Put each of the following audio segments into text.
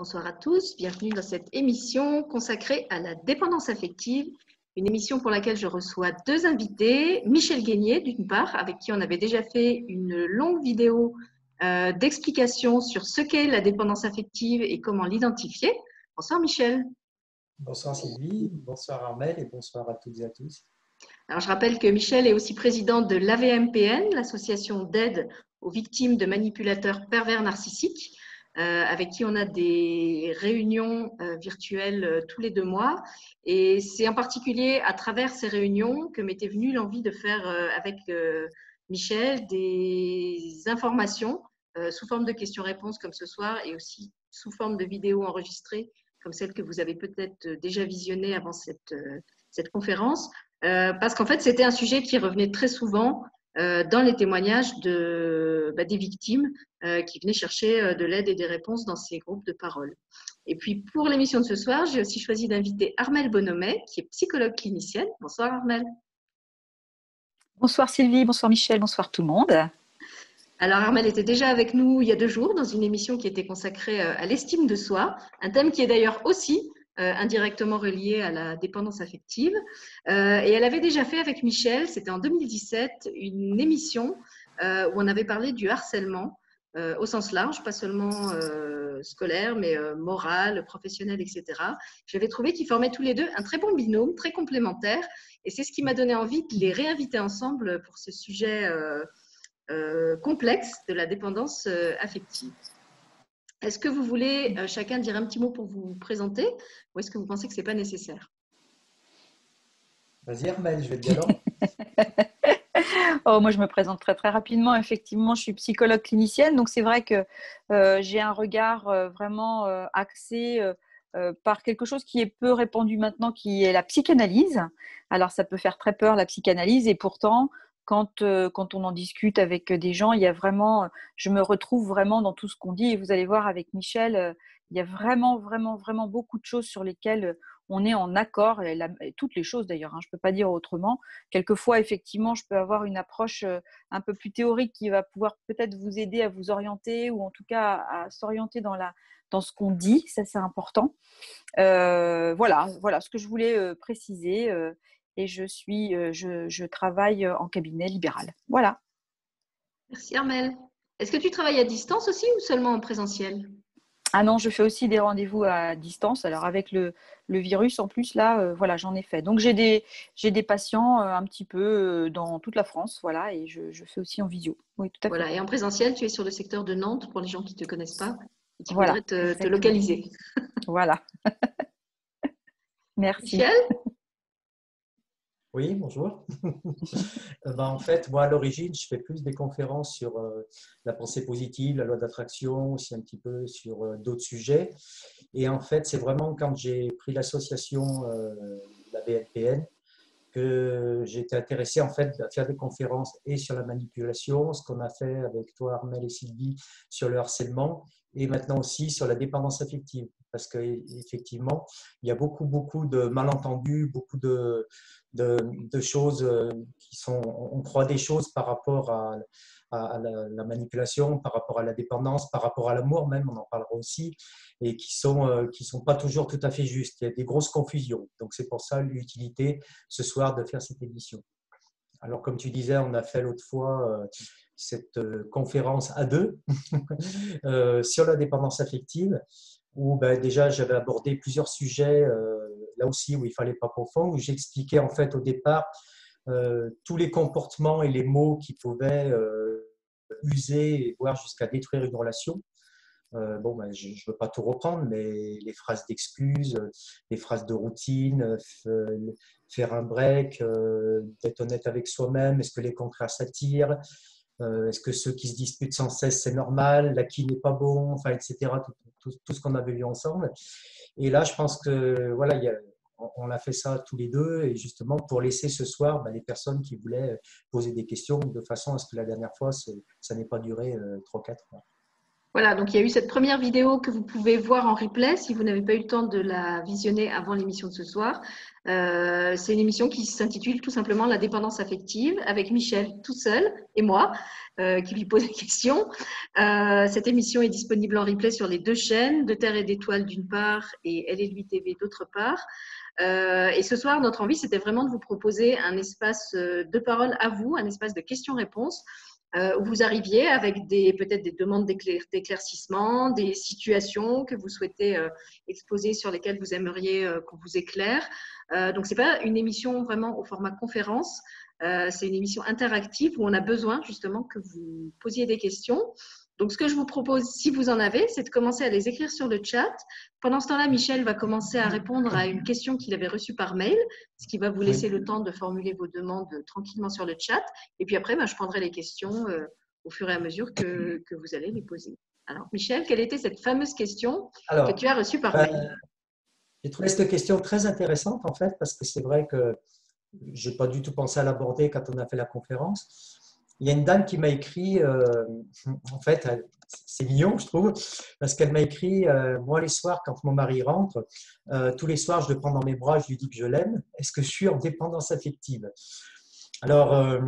Bonsoir à tous, bienvenue dans cette émission consacrée à la dépendance affective, une émission pour laquelle je reçois deux invités, Michel Guénier d'une part, avec qui on avait déjà fait une longue vidéo euh, d'explication sur ce qu'est la dépendance affective et comment l'identifier. Bonsoir Michel. Bonsoir Sylvie, bonsoir Armel et bonsoir à toutes et à tous. Alors je rappelle que Michel est aussi président de l'AVMPN, l'association d'aide aux victimes de manipulateurs pervers narcissiques. Euh, avec qui on a des réunions euh, virtuelles euh, tous les deux mois. Et c'est en particulier à travers ces réunions que m'était venue l'envie de faire avec Michel des informations sous forme de questions-réponses comme ce soir et aussi sous forme de vidéos enregistrées comme celle que vous avez peut-être déjà visionnée avant cette, cette conférence. parce qu'en fait, c'était un sujet qui revenait très souvent dans les témoignages de, bah, des victimes euh, qui venaient chercher euh, de l'aide et des réponses dans ces groupes de parole. Et puis pour l'émission de ce soir, j'ai aussi choisi d'inviter Armelle Bonomet, qui est psychologue clinicienne. Bonsoir Armelle. Bonsoir Sylvie, bonsoir Michel, bonsoir tout le monde. Alors Armelle était déjà avec nous il y a deux jours dans une émission qui était consacrée à l'estime de soi, un thème qui est d'ailleurs aussi euh, indirectement reliée à la dépendance affective. Euh, et elle avait déjà fait avec Michel, c'était en 2017, une émission euh, où on avait parlé du harcèlement au sens large, pas seulement scolaire, mais moral, professionnel, etc. J'avais trouvé qu'ils formaient tous les deux un très bon binôme, très complémentaire, et c'est ce qui m'a donné envie de les réinviter ensemble pour ce sujet complexe de la dépendance affective. Est-ce que vous voulez euh, chacun dire un petit mot pour vous présenter ou est-ce que vous pensez que ce n'est pas nécessaire? Vas-y Armel, je vais te dire oh, moi, je me présente très très rapidement. Effectivement, je suis psychologue clinicienne, donc c'est vrai que euh, j'ai un regard euh, vraiment axé par quelque chose qui est peu répandu maintenant, qui est la psychanalyse. Alors, ça peut faire très peur la psychanalyse, et pourtant, quand, euh, quand on en discute avec des gens, il y a vraiment, je me retrouve vraiment dans tout ce qu'on dit. Et vous allez voir avec Michel, euh, il y a vraiment, vraiment, vraiment beaucoup de choses sur lesquelles on est en accord, et toutes les choses d'ailleurs, hein, je ne peux pas dire autrement. Quelquefois, effectivement, je peux avoir une approche euh, un peu plus théorique qui va pouvoir peut-être vous aider à vous orienter ou en tout cas à, s'orienter dans, dans ce qu'on dit, ça c'est important. voilà, voilà ce que je voulais préciser et je, suis, euh, je, travaille euh, en cabinet libéral. Voilà. Merci Armel. Est-ce que tu travailles à distance aussi ou seulement en présentiel? Ah non, je fais aussi des rendez-vous à distance. Alors avec le, virus en plus, là, euh, voilà, j'en ai fait. Donc j'ai des, j'ai des patients un petit peu dans toute la France, voilà, et je, fais aussi en visio. Oui, tout à fait. Voilà, et en présentiel, tu es sur le secteur de Nantes pour les gens qui ne te connaissent pas et qui voilà, te, te, localiser. voilà. Merci. Michel? Oui, bonjour. Euh, ben, en fait, moi, à l'origine, je fais plus des conférences sur euh, la pensée positive, la loi d'attraction, aussi un petit peu sur euh, d'autres sujets. Et en fait, c'est vraiment quand j'ai pris l'association, la BNPN, que été intéressé en fait à faire des conférences et sur la manipulation, ce qu'on a fait avec toi, Armel et Sylvie, sur le harcèlement, et maintenant aussi sur la dépendance affective parce qu'effectivement, il y a beaucoup, beaucoup de malentendus, beaucoup de, choses euh, qui sont, on croit des choses par rapport à, à la, manipulation, par rapport à la dépendance, par rapport à l'amour même, on en parlera aussi, et qui sont, euh, qui sont pas toujours tout à fait justes. Il y a des grosses confusions. Donc c'est pour ça l'utilité ce soir de faire cette édition. Alors comme tu disais, on a fait l'autre fois euh, cette conférence à deux sur la dépendance affective où ben, déjà j'avais abordé plusieurs sujets, euh, là aussi où il fallait pas confondre, où j'expliquais en fait au départ euh, tous les comportements et les mots qui pouvaient euh, user, voire jusqu'à détruire une relation. bon, ben, je ne veux pas tout reprendre, mais les phrases d'excuses, les phrases de routine, faire un break, d'être honnête avec soi-même, est-ce que les contraires s'attirent Est-ce que ceux qui se disputent sans cesse, c'est normal L'acquis n'est pas bon Enfin, etc tout, ce qu'on avait vu ensemble. Et là, je pense que voilà, a, on a fait ça tous les deux et justement pour laisser ce soir bah, les personnes qui voulaient poser des questions de façon à ce que la dernière fois, ça n'ait pas duré 3-4 euh, heures. Voilà, donc il y a eu cette première vidéo que vous pouvez voir en replay si vous n'avez pas eu le temps de la visionner avant l'émission de ce soir. Euh, c'est une émission qui s'intitule tout simplement La dépendance affective avec Michel tout seul et moi euh, qui lui pose des questions. Euh, cette émission est disponible en replay sur les deux chaînes, De Terre et d'Étoiles d'une part et Elle et lui TV d'autre part. et ce soir, notre envie, c'était vraiment de vous proposer un espace de parole à vous, un espace de questions-réponses où vous arriviez avec peut-être des demandes d'éclaircissement, des situations que vous souhaitez euh, exposer sur lesquelles vous aimeriez euh, qu'on vous éclaire. donc c'est pas une émission vraiment au format conférence, c'est une émission interactive où on a besoin justement que vous posiez des questions. Donc, ce que je vous propose, si vous en avez, c'est de commencer à les écrire sur le chat. Pendant ce temps-là, Michel va commencer à répondre à une question qu'il avait reçue par mail, ce qui va vous laisser le temps de formuler vos demandes tranquillement sur le chat. Et puis après, ben, je prendrai les questions euh, au fur et à mesure que, que, vous allez les poser. Alors, Michel, quelle était cette fameuse question que tu as reçue par mail? euh, J'ai trouvé cette question très intéressante, en fait, parce que c'est vrai que je n'ai pas du tout pensé à l'aborder quand on a fait la conférence il y a une dame qui m'a écrit, euh, en fait, c'est mignon, je trouve, parce qu'elle m'a écrit euh, Moi, les soirs, quand mon mari rentre, euh, tous les soirs, je le prends dans mes bras, je lui dis que je l'aime. Est-ce que je suis en dépendance affective? Alors,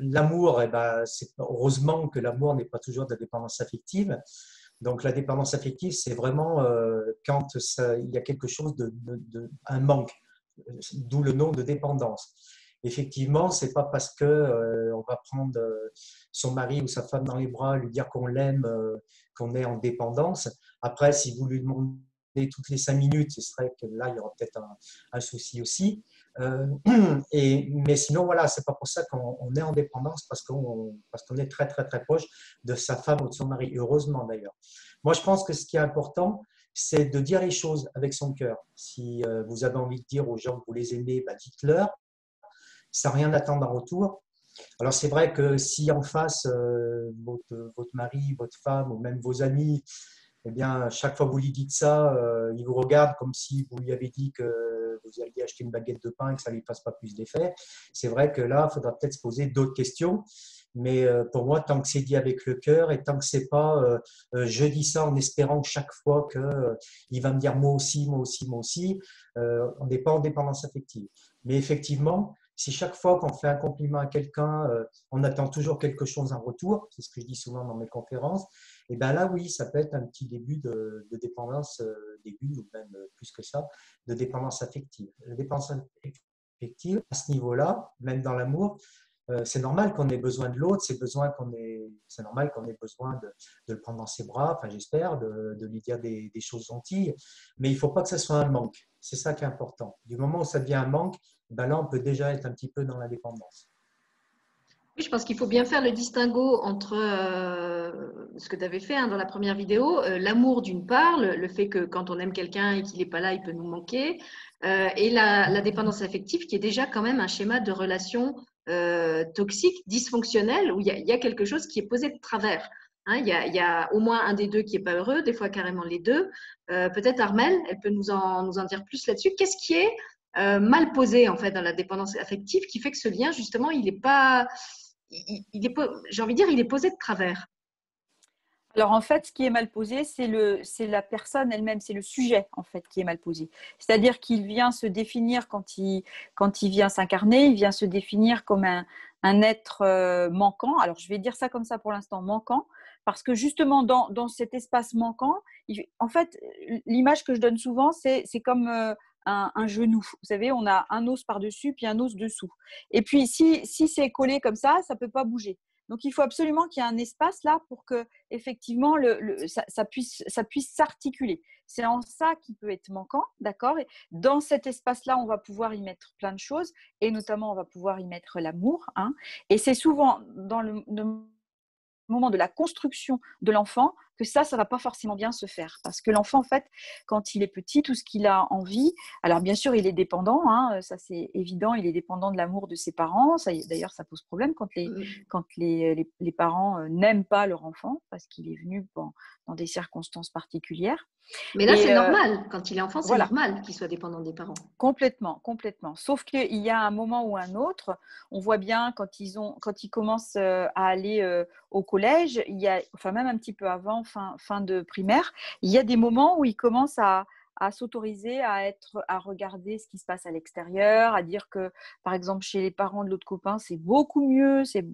l'amour, eh ben, heureusement que l'amour n'est pas toujours de la dépendance affective. Donc, la dépendance affective, c'est vraiment quand il y a quelque chose de, de un manque, d'où le nom de dépendance effectivement, c'est pas parce que euh, on va prendre euh, son mari ou sa femme dans les bras, lui dire qu'on l'aime, euh, qu'on est en dépendance. Après, si vous lui demandez toutes les cinq minutes, ce serait que là, il y aura peut-être un, souci aussi. et, mais sinon, voilà, c'est pas pour ça qu'on est en dépendance, parce qu'on parce est très, très, très proche de sa femme ou de son mari, heureusement d'ailleurs. Moi, je pense que ce qui est important, c'est de dire les choses avec son cœur. Si vous avez envie de dire aux gens que vous les aimez, bah, dites-leur sans rien attendre en retour. Alors c'est vrai que si en face, euh, votre, mari, votre femme ou même vos amis, eh bien, chaque fois que vous lui dites ça, euh, il vous regarde comme si vous lui avez dit que vous alliez acheter une baguette de pain et que ça ne lui fasse pas plus d'effet. C'est vrai que là, il faudra peut-être se poser d'autres questions. Mais euh, pour moi, tant que c'est dit avec le cœur et tant que c'est pas je dis ça en espérant chaque fois qu'il va me dire moi aussi, moi aussi, moi aussi, on n'est pas en dépendance affective. Mais effectivement, si chaque fois qu'on fait un compliment à quelqu'un, euh, on attend toujours quelque chose en retour, c'est ce que je dis souvent dans mes conférences, et eh bien là, oui, ça peut être un petit début de, dépendance, euh, début ou même plus que ça, de dépendance affective. La dépendance affective, à ce niveau-là, même dans l'amour, euh, c'est normal qu'on ait besoin de l'autre, c'est ait, normal qu'on ait besoin de, le prendre dans ses bras, enfin j'espère, de, lui dire des, des, choses gentilles, mais il ne faut pas que ce soit un manque. C'est ça qui est important. Du moment où ça devient un manque, ben là, on peut déjà être un petit peu dans la dépendance. Oui, je pense qu'il faut bien faire le distinguo entre euh, ce que tu avais fait hein, dans la première vidéo, euh, l'amour d'une part, le, fait que quand on aime quelqu'un et qu'il n'est pas là, il peut nous manquer, euh, et la, dépendance affective qui est déjà quand même un schéma de relation toxique, dysfonctionnelle, où il y, a, quelque chose qui est posé de travers. Hein. il, y a, au moins un des deux qui n'est pas heureux, des fois carrément les deux. Peut-être Armel, elle peut nous en, nous en dire plus là-dessus. Qu'est-ce qui est euh, mal posé en fait dans la dépendance affective qui fait que ce lien justement il n'est pas, il, est, j'ai envie de dire, il est posé de travers. Alors en fait, ce qui est mal posé, c'est le, c'est la personne elle-même, c'est le sujet en fait qui est mal posé. C'est-à-dire qu'il vient se définir quand il, quand il vient s'incarner, il vient se définir comme un, un être euh, manquant. Alors je vais dire ça comme ça pour l'instant, manquant, parce que justement dans, dans cet espace manquant, en fait, l'image que je donne souvent, c'est, comme euh, un, genou. Vous savez, on a un os par-dessus, puis un os dessous. Et puis, si, si c'est collé comme ça, ça ne peut pas bouger. Donc, il faut absolument qu'il y ait un espace là pour que, effectivement, le, ça, puisse, ça puisse s'articuler. C'est en ça qu'il peut être manquant, d'accord? Dans cet espace-là, on va pouvoir y mettre plein de choses, et notamment, on va pouvoir y mettre l'amour. Hein. Et c'est souvent dans le moment de la construction de l'enfant que ça, ça va pas forcément bien se faire. Parce que l'enfant, en fait, quand il est petit, tout ce qu'il a envie, alors bien sûr, il est dépendant, hein, ça c'est évident, il est dépendant de l'amour de ses parents. D'ailleurs, ça pose problème quand les, quand les, les, parents euh, n'aiment pas leur enfant, parce qu'il est venu dans des circonstances particulières. Mais là, c'est normal. Quand il est enfant, c'est normal qu'il soit dépendant des parents. Complètement, complètement. Sauf qu'il y a un moment ou un autre, on voit bien quand ils, ont, quand ils commencent à aller au collège, il y a, enfin même un petit peu avant, fin, de primaire, il y a des moments où ils commencent à, s'autoriser à être, à regarder ce qui se passe à l'extérieur, à dire que, par exemple, chez les parents de l'autre copain, c'est beaucoup mieux, c'est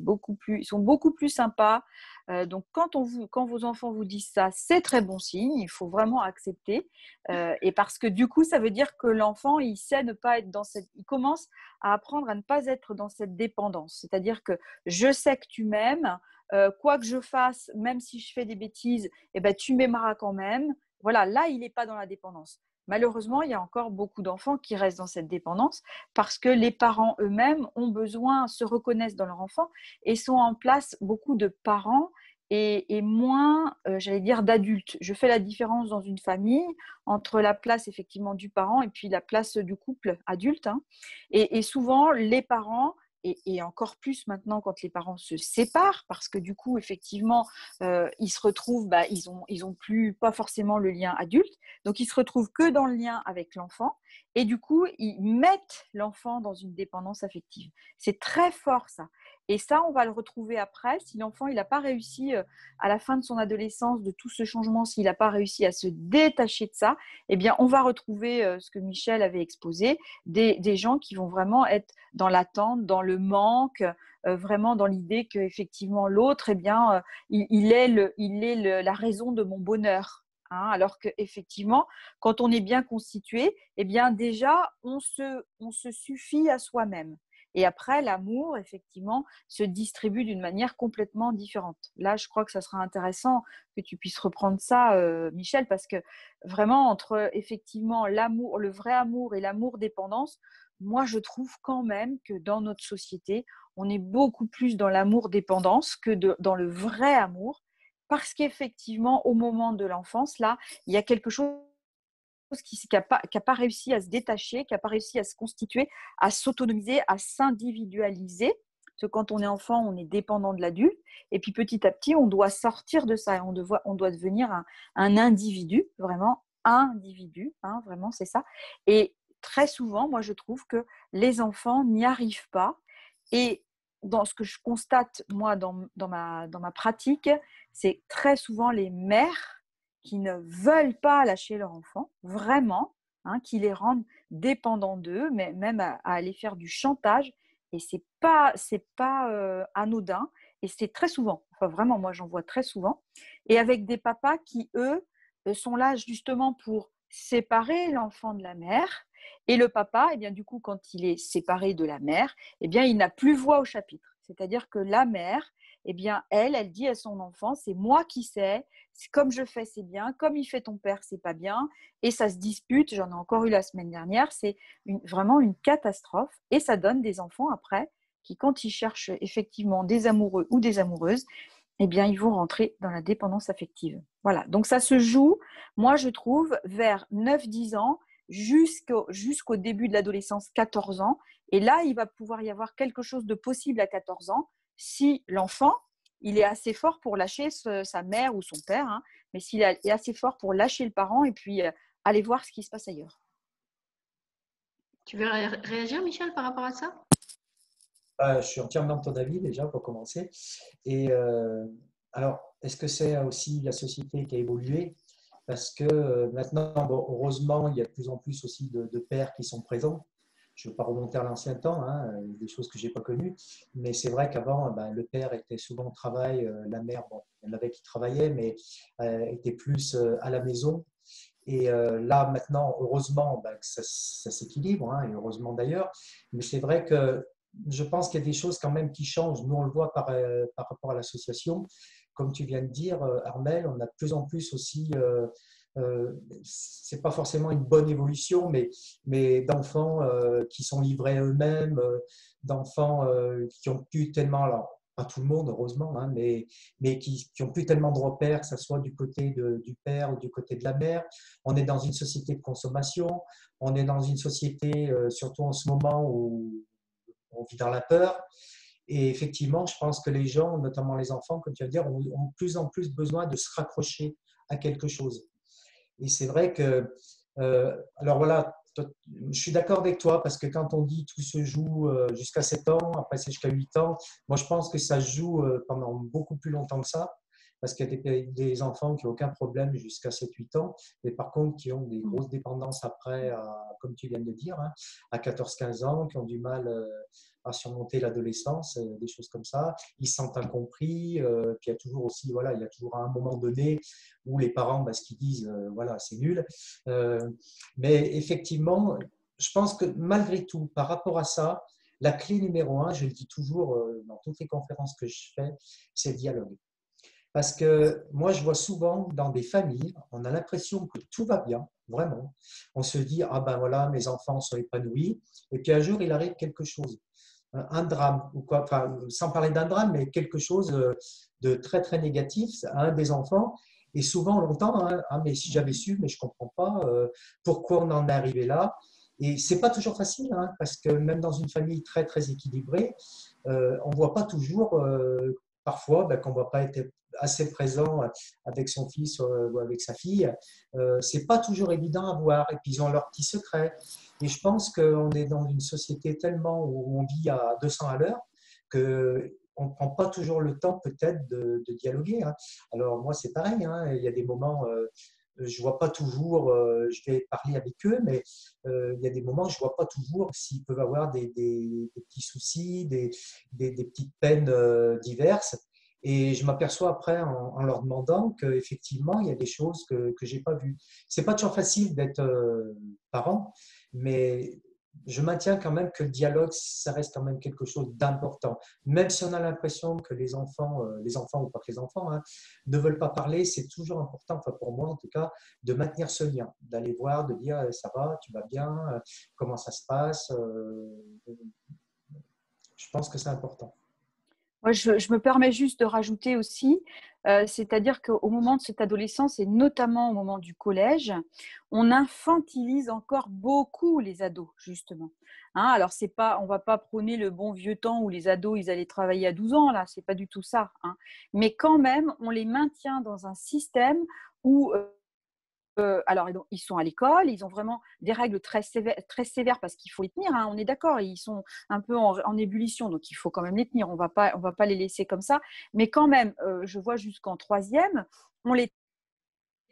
beaucoup plus, ils sont beaucoup plus sympas. Euh, donc, quand, on quand vos enfants vous disent ça, c'est très bon signe. Il faut vraiment accepter, euh, et parce que du coup, ça veut dire que l'enfant, il sait ne pas être dans cette, il commence à apprendre à ne pas être dans cette dépendance. C'est-à-dire que je sais que tu m'aimes. Euh, quoi que je fasse, même si je fais des bêtises, eh ben, tu m'aimeras quand même. Voilà, là, il n'est pas dans la dépendance. Malheureusement, il y a encore beaucoup d'enfants qui restent dans cette dépendance parce que les parents eux-mêmes ont besoin, se reconnaissent dans leur enfant et sont en place beaucoup de parents et, moins, euh, j'allais dire, d'adultes. Je fais la différence dans une famille entre la place effectivement du parent et puis la place du couple adulte. Hein. et, souvent, les parents et, encore plus maintenant quand les parents se séparent, parce que du coup, effectivement, euh, ils se retrouvent, bah, ils n'ont ils ont plus pas forcément le lien adulte, donc ils se retrouvent que dans le lien avec l'enfant, et du coup, ils mettent l'enfant dans une dépendance affective. C'est très fort ça. Et ça, on va le retrouver après. Si l'enfant n'a pas réussi euh, à la fin de son adolescence de tout ce changement, s'il n'a pas réussi à se détacher de ça, eh bien, on va retrouver euh, ce que Michel avait exposé, des, gens qui vont vraiment être dans l'attente, dans le manque, euh, vraiment dans l'idée qu'effectivement l'autre, eh bien, il, est, la raison de mon bonheur. Hein. alors qu'effectivement, quand on est bien constitué, eh bien déjà, on se suffit à soi-même. Et après, l'amour, effectivement, se distribue d'une manière complètement différente. Là, je crois que ça sera intéressant que tu puisses reprendre ça, euh, Michel, parce que vraiment, entre effectivement l'amour, le vrai amour et l'amour dépendance, moi, je trouve quand même que dans notre société, on est beaucoup plus dans l'amour dépendance que dans le vrai amour, parce qu'effectivement, au moment de l'enfance, là, il y a quelque chose qui n'a pas, réussi à se détacher, qui n'a pas réussi à se constituer, à s'autonomiser, à s'individualiser. Parce que quand on est enfant, on est dépendant de l'adulte. Et puis petit à petit, on doit sortir de ça. On doit, on doit devenir un, individu, vraiment individu. Hein, vraiment, c'est ça. Et très souvent, moi, je trouve que les enfants n'y arrivent pas. Et dans ce que je constate, moi, dans ma pratique, c'est très souvent les mères qui ne veulent pas lâcher leur enfant, vraiment, hein, qui les rendent dépendants d'eux, mais même à, aller faire du chantage. Et c'est pas, c'est pas euh, anodin. Et c'est très souvent, enfin vraiment, moi j'en vois très souvent. Et avec des papas qui, eux, euh, sont là justement pour séparer l'enfant de la mère. Et le papa, eh bien, du coup, quand il est séparé de la mère, eh bien, il n'a plus voix au chapitre. C'est-à-dire que la mère, eh bien, elle, elle dit à son enfant, c'est moi qui sais, comme je fais, c'est bien, comme il fait ton père, c'est pas bien, et ça se dispute, j'en ai encore eu la semaine dernière, c'est vraiment une catastrophe, et ça donne des enfants après qui, quand ils cherchent effectivement des amoureux ou des amoureuses, eh bien, ils vont rentrer dans la dépendance affective. Voilà, donc ça se joue, moi je trouve, vers 9-10 ans jusqu'au jusqu'au début de l'adolescence, 14 ans, et là, il va pouvoir y avoir quelque chose de possible à 14 ans, si l'enfant, il est assez fort pour lâcher sa mère ou son père, hein, mais s'il est assez fort pour lâcher le parent et puis euh, aller voir ce qui se passe ailleurs. Tu veux réagir, Michel, par rapport à ça? Euh, Je suis entièrement de ton avis déjà pour commencer. Et euh, alors, est-ce que c'est aussi la société qui a évolué? Parce que maintenant, heureusement, il y a de plus en plus aussi de pères qui sont présents je ne veux pas remonter à l'ancien temps, hein, des choses que je n'ai pas connues, mais c'est vrai qu'avant, ben, le père était souvent au travail, euh, la mère, bon, il y en avait qui travaillaient, mais euh, était plus euh, à la maison. Et là, maintenant, heureusement, ben, ça, s'équilibre, hein, et heureusement d'ailleurs, mais c'est vrai que je pense qu'il y a des choses quand même qui changent. Nous, on le voit par, par rapport à l'association. Comme tu viens de dire, Armel, on a de plus en plus aussi euh, c'est pas forcément une bonne évolution, mais, mais d'enfants euh, qui sont livrés eux-mêmes, euh, d'enfants qui ont plus tellement, alors pas tout le monde heureusement, hein, mais, mais qui, qui ont plus tellement de repères, que ce soit du côté de, du père ou du côté de la mère. On est dans une société de consommation, on est dans une société, surtout en ce moment où on vit dans la peur. Et effectivement, je pense que les gens, notamment les enfants, comme tu vas dire, ont, ont de plus en plus besoin de se raccrocher à quelque chose. Et c'est vrai que, euh, alors voilà, je suis d'accord avec toi parce que quand on dit tout se joue euh, jusqu'à 7 ans, après c'est jusqu'à 8 ans, moi je pense que ça se joue euh, pendant beaucoup plus longtemps que ça parce qu'il y a des, enfants qui n'ont aucun problème jusqu'à 7-8 ans, mais par contre qui ont des mmh. grosses dépendances après, comme tu viens de dire, hein, à 14-15 ans, qui ont du mal à surmonter l'adolescence, euh, des choses comme ça. Ils se sentent incompris. Euh, il y a toujours aussi, voilà, il y a toujours un moment donné où les parents, bah, ce qu'ils disent, voilà, c'est nul. mais effectivement, je pense que malgré tout, par rapport à ça, la clé numéro un, je le dis toujours dans toutes les conférences que je fais, c'est le dialogue. Parce que moi, je vois souvent dans des familles, on a l'impression que tout va bien, vraiment. On se dit, ah ben voilà, mes enfants sont épanouis. Et puis un jour, il arrive quelque chose, un drame, ou quoi, enfin, sans parler d'un drame, mais quelque chose de très, très négatif à un des enfants. Et souvent, on l'entend, hein, ah, mais si j'avais su, mais je comprends pas euh, pourquoi on en est arrivé là? Et c'est pas toujours facile, hein, parce que même dans une famille très, très équilibrée, euh, on voit pas toujours euh, parfois ben, qu'on ne va pas être assez présent avec son fils euh, ou avec sa fille, euh, c'est pas toujours évident à voir. Et puis ils ont leurs petits secrets. Et je pense qu'on est dans une société tellement où on vit à 200 à l'heure que on ne prend pas toujours le temps peut-être de, dialoguer. Hein. Alors moi c'est pareil, hein. il y a des moments, euh, je vois pas toujours, euh, je vais parler avec eux, mais il y a des moments je vois pas toujours s'ils peuvent avoir des, petits soucis, des, petites peines diverses. Et je m'aperçois après en, leur demandant qu'effectivement, il y a des choses que je n'ai pas vues. Ce n'est pas toujours facile d'être euh, parent, mais je maintiens quand même que le dialogue, ça reste quand même quelque chose d'important. Même si on a l'impression que les enfants, euh, les enfants ou pas que les enfants, hein, ne veulent pas parler, c'est toujours important, pour moi en tout cas, de maintenir ce lien, d'aller voir, de dire eh, ça va, tu vas bien, euh, comment ça se passe. je pense que c'est important. Je, me permets juste de rajouter aussi, euh, c'est-à-dire qu'au moment de cette adolescence et notamment au moment du collège, on infantilise encore beaucoup les ados, justement. Hein, alors, c'est pas, on va pas prôner le bon vieux temps où les ados, ils allaient travailler à 12 ans, là, c'est pas du tout ça. Hein. Mais quand même, on les maintient dans un système où euh, alors, ils sont à l'école, ils ont vraiment des règles très sévères, très sévères parce qu'il faut les tenir. Hein, on est d'accord, ils sont un peu en, ébullition, donc il faut quand même les tenir. On va pas, va pas les laisser comme ça. Mais quand même, euh, je vois jusqu'en troisième, on les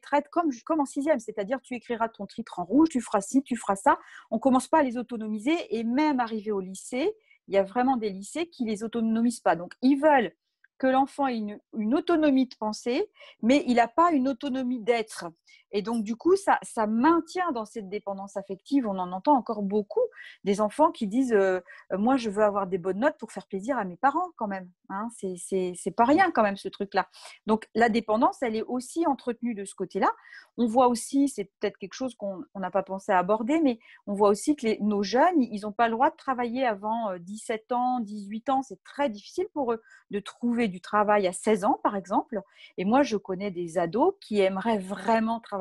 traite comme, en sixième, c'est-à-dire tu écriras ton titre en rouge, tu feras ci, tu feras ça. On commence pas à les autonomiser et même arrivé au lycée, il y a vraiment des lycées qui les autonomisent pas. Donc ils veulent que l'enfant ait une, autonomie de pensée, mais il n'a pas une autonomie d'être. Et donc, du coup, ça, maintient dans cette dépendance affective, on en entend encore beaucoup, des enfants qui disent euh, Moi, je veux avoir des bonnes notes pour faire plaisir à mes parents, quand même. Hein, c'est pas rien, quand même, ce truc-là. Donc, la dépendance, elle est aussi entretenue de ce côté-là. On voit aussi, c'est peut-être quelque chose qu'on n'a pas pensé à aborder, mais on voit aussi que nos jeunes, ils n'ont pas le droit de travailler avant 17 euh, ans, 18 ans. C'est très difficile pour eux de trouver du travail à 16 ans, par exemple. Et moi, je connais des ados qui aimeraient vraiment travailler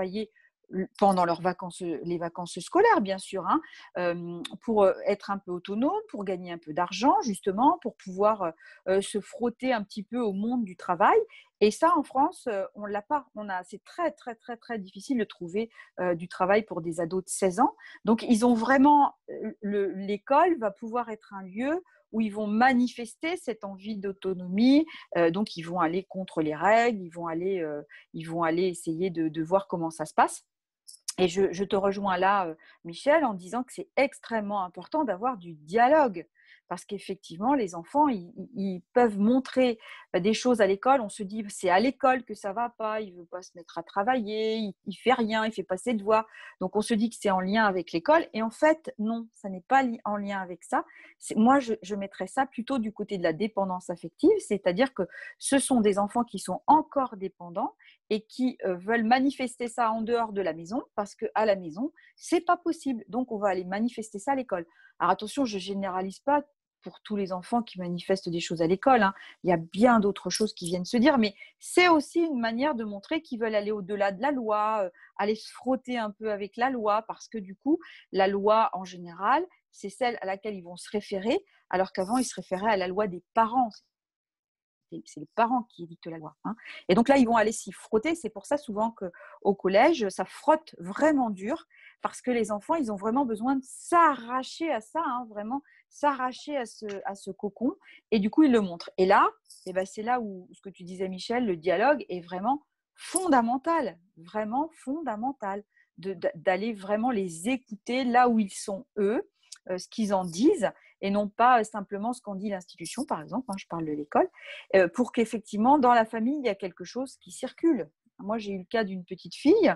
pendant leurs vacances, les vacances scolaires, bien sûr, hein, pour être un peu autonome, pour gagner un peu d'argent, justement, pour pouvoir se frotter un petit peu au monde du travail. Et ça, en France, on l'a pas. On a, c'est très, très, très, très difficile de trouver du travail pour des ados de 16 ans. Donc, ils ont vraiment, l'école va pouvoir être un lieu où ils vont manifester cette envie d'autonomie. Euh, donc, ils vont aller contre les règles, ils vont aller, euh, ils vont aller essayer de, voir comment ça se passe. Et je te rejoins là, euh, Michel, en disant que c'est extrêmement important d'avoir du dialogue parce qu'effectivement, les enfants, ils, peuvent montrer bah, des choses à l'école. On se dit, c'est à l'école que ça va pas, il veut pas se mettre à travailler, il, ne fait rien, il fait pas ses devoirs. Donc, on se dit que c'est en lien avec l'école. Et en fait, non, ça n'est pas en lien avec ça. Moi, je, je mettrais ça plutôt du côté de la dépendance affective, c'est-à-dire que ce sont des enfants qui sont encore dépendants et qui euh, veulent manifester ça en dehors de la maison parce qu'à la maison, c'est pas possible. Donc, on va aller manifester ça à l'école. Alors attention, je généralise pas pour tous les enfants qui manifestent des choses à l'école. Hein. Il y a bien d'autres choses qui viennent se dire, mais c'est aussi une manière de montrer qu'ils veulent aller au-delà de la loi, euh, aller se frotter un peu avec la loi, parce que du coup, la loi en général, c'est celle à laquelle ils vont se référer, alors qu'avant, ils se référaient à la loi des parents. C'est les parents qui édictent la loi. Hein. Et donc là, ils vont aller s'y frotter. C'est pour ça souvent qu'au collège, ça frotte vraiment dur, parce que les enfants, ils ont vraiment besoin de s'arracher à ça, hein, vraiment s'arracher à ce, à ce cocon. Et du coup, ils le montrent. Et là, eh ben, c'est là où ce que tu disais, Michel, le dialogue est vraiment fondamental, vraiment fondamental, d'aller vraiment les écouter là où ils sont eux, euh, ce qu'ils en disent, et non pas simplement ce qu'en dit l'institution, par exemple, hein, je parle de l'école, euh, pour qu'effectivement, dans la famille, il y a quelque chose qui circule. Moi, j'ai eu le cas d'une petite fille,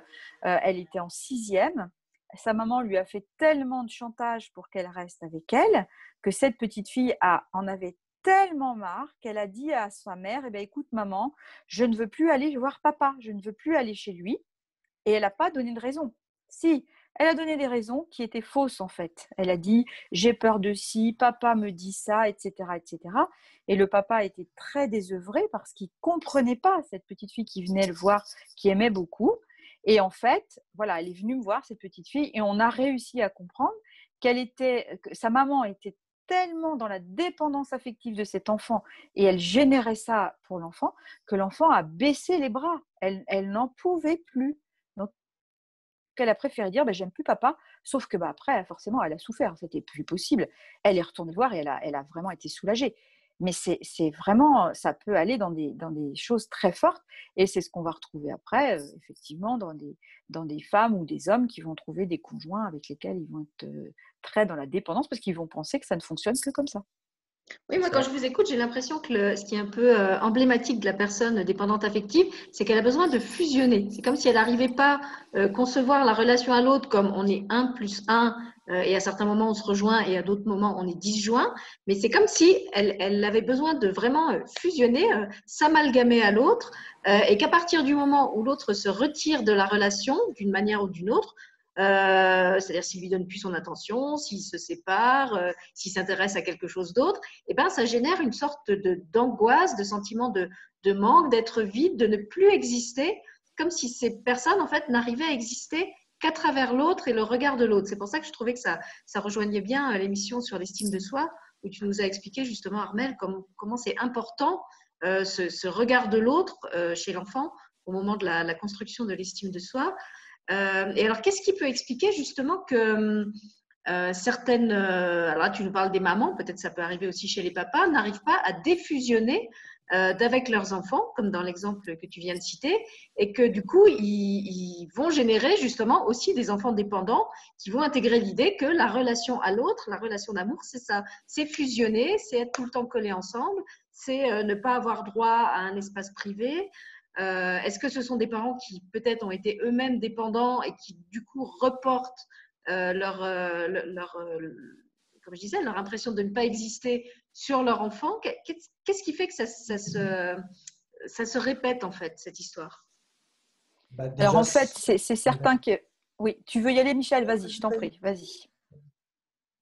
euh, elle était en sixième, sa maman lui a fait tellement de chantage pour qu'elle reste avec elle que cette petite fille en avait tellement marre qu'elle a dit à sa mère, eh bien, écoute maman, je ne veux plus aller voir papa, je ne veux plus aller chez lui. Et elle n'a pas donné de raison. Si, elle a donné des raisons qui étaient fausses en fait. Elle a dit j'ai peur de ci, papa me dit ça, etc., etc. Et le papa était très désœuvré parce qu'il comprenait pas cette petite fille qui venait le voir, qui aimait beaucoup. Et en fait, voilà, elle est venue me voir cette petite fille et on a réussi à comprendre qu'elle était, que sa maman était tellement dans la dépendance affective de cet enfant et elle générait ça pour l'enfant que l'enfant a baissé les bras. Elle, elle n'en pouvait plus. Donc, elle a préféré dire bah, j'aime plus papa, sauf que bah, après, forcément, elle a souffert, c'était plus possible. Elle est retournée voir et elle elle a vraiment été soulagée. Mais c'est vraiment, ça peut aller dans des, dans des choses très fortes et c'est ce qu'on va retrouver après, euh, effectivement, dans des, dans des femmes ou des hommes qui vont trouver des conjoints avec lesquels ils vont être euh, très dans la dépendance parce qu'ils vont penser que ça ne fonctionne que comme ça. Oui, moi, quand je vous écoute, j'ai l'impression que ce qui est un peu euh, emblématique de la personne dépendante affective, c'est qu'elle a besoin de fusionner. C'est comme si elle n'arrivait pas à euh, concevoir la relation à l'autre comme on est un plus un, euh, et à certains moments on se rejoint, et à d'autres moments on est disjoint. Mais c'est comme si elle, elle, avait besoin de vraiment fusionner, s'amalgamer à l'autre, et qu'à partir du moment où l'autre se retire de la relation d'une manière ou d'une autre, euh, c'est-à-dire s'il lui donne plus son attention, s'il se sépare, euh, s'il s'intéresse à quelque chose d'autre, eh ben, ça génère une sorte d'angoisse, de, sentiment de, de manque, d'être vide, de ne plus exister, comme si ces personnes en fait n'arrivaient à exister qu'à travers l'autre et le regard de l'autre. C'est pour ça que je trouvais que ça, ça rejoignait bien euh, l'émission sur l'estime de soi, où tu nous as expliqué justement, Armel, comment, c'est important ce, regard de l'autre chez l'enfant au moment de la construction de l'estime de soi. Euh, et alors, qu'est-ce qui peut expliquer justement que euh, certaines, euh, alors là tu nous parles des mamans, peut-être ça peut arriver aussi chez les papas, n'arrivent pas à défusionner d'avec leurs enfants, comme dans l'exemple que tu viens de citer, et que du coup, ils, vont générer justement aussi des enfants dépendants qui vont intégrer l'idée que la relation à l'autre, la relation d'amour, c'est ça, c'est fusionner, c'est être tout le temps collé ensemble, c'est ne pas avoir droit à un espace privé, euh, est-ce que ce sont des parents qui peut-être ont été eux-mêmes dépendants et qui du coup reportent euh, leur, euh, leur comme je disais, leur impression de ne pas exister sur leur enfant? Qu'est-ce qui fait que ça, ça, se, ça se répète en fait, cette histoire? Bah, Alors en fait, c'est certain que... Oui, tu veux y aller Michel? Vas-y, je t'en prie, vas-y.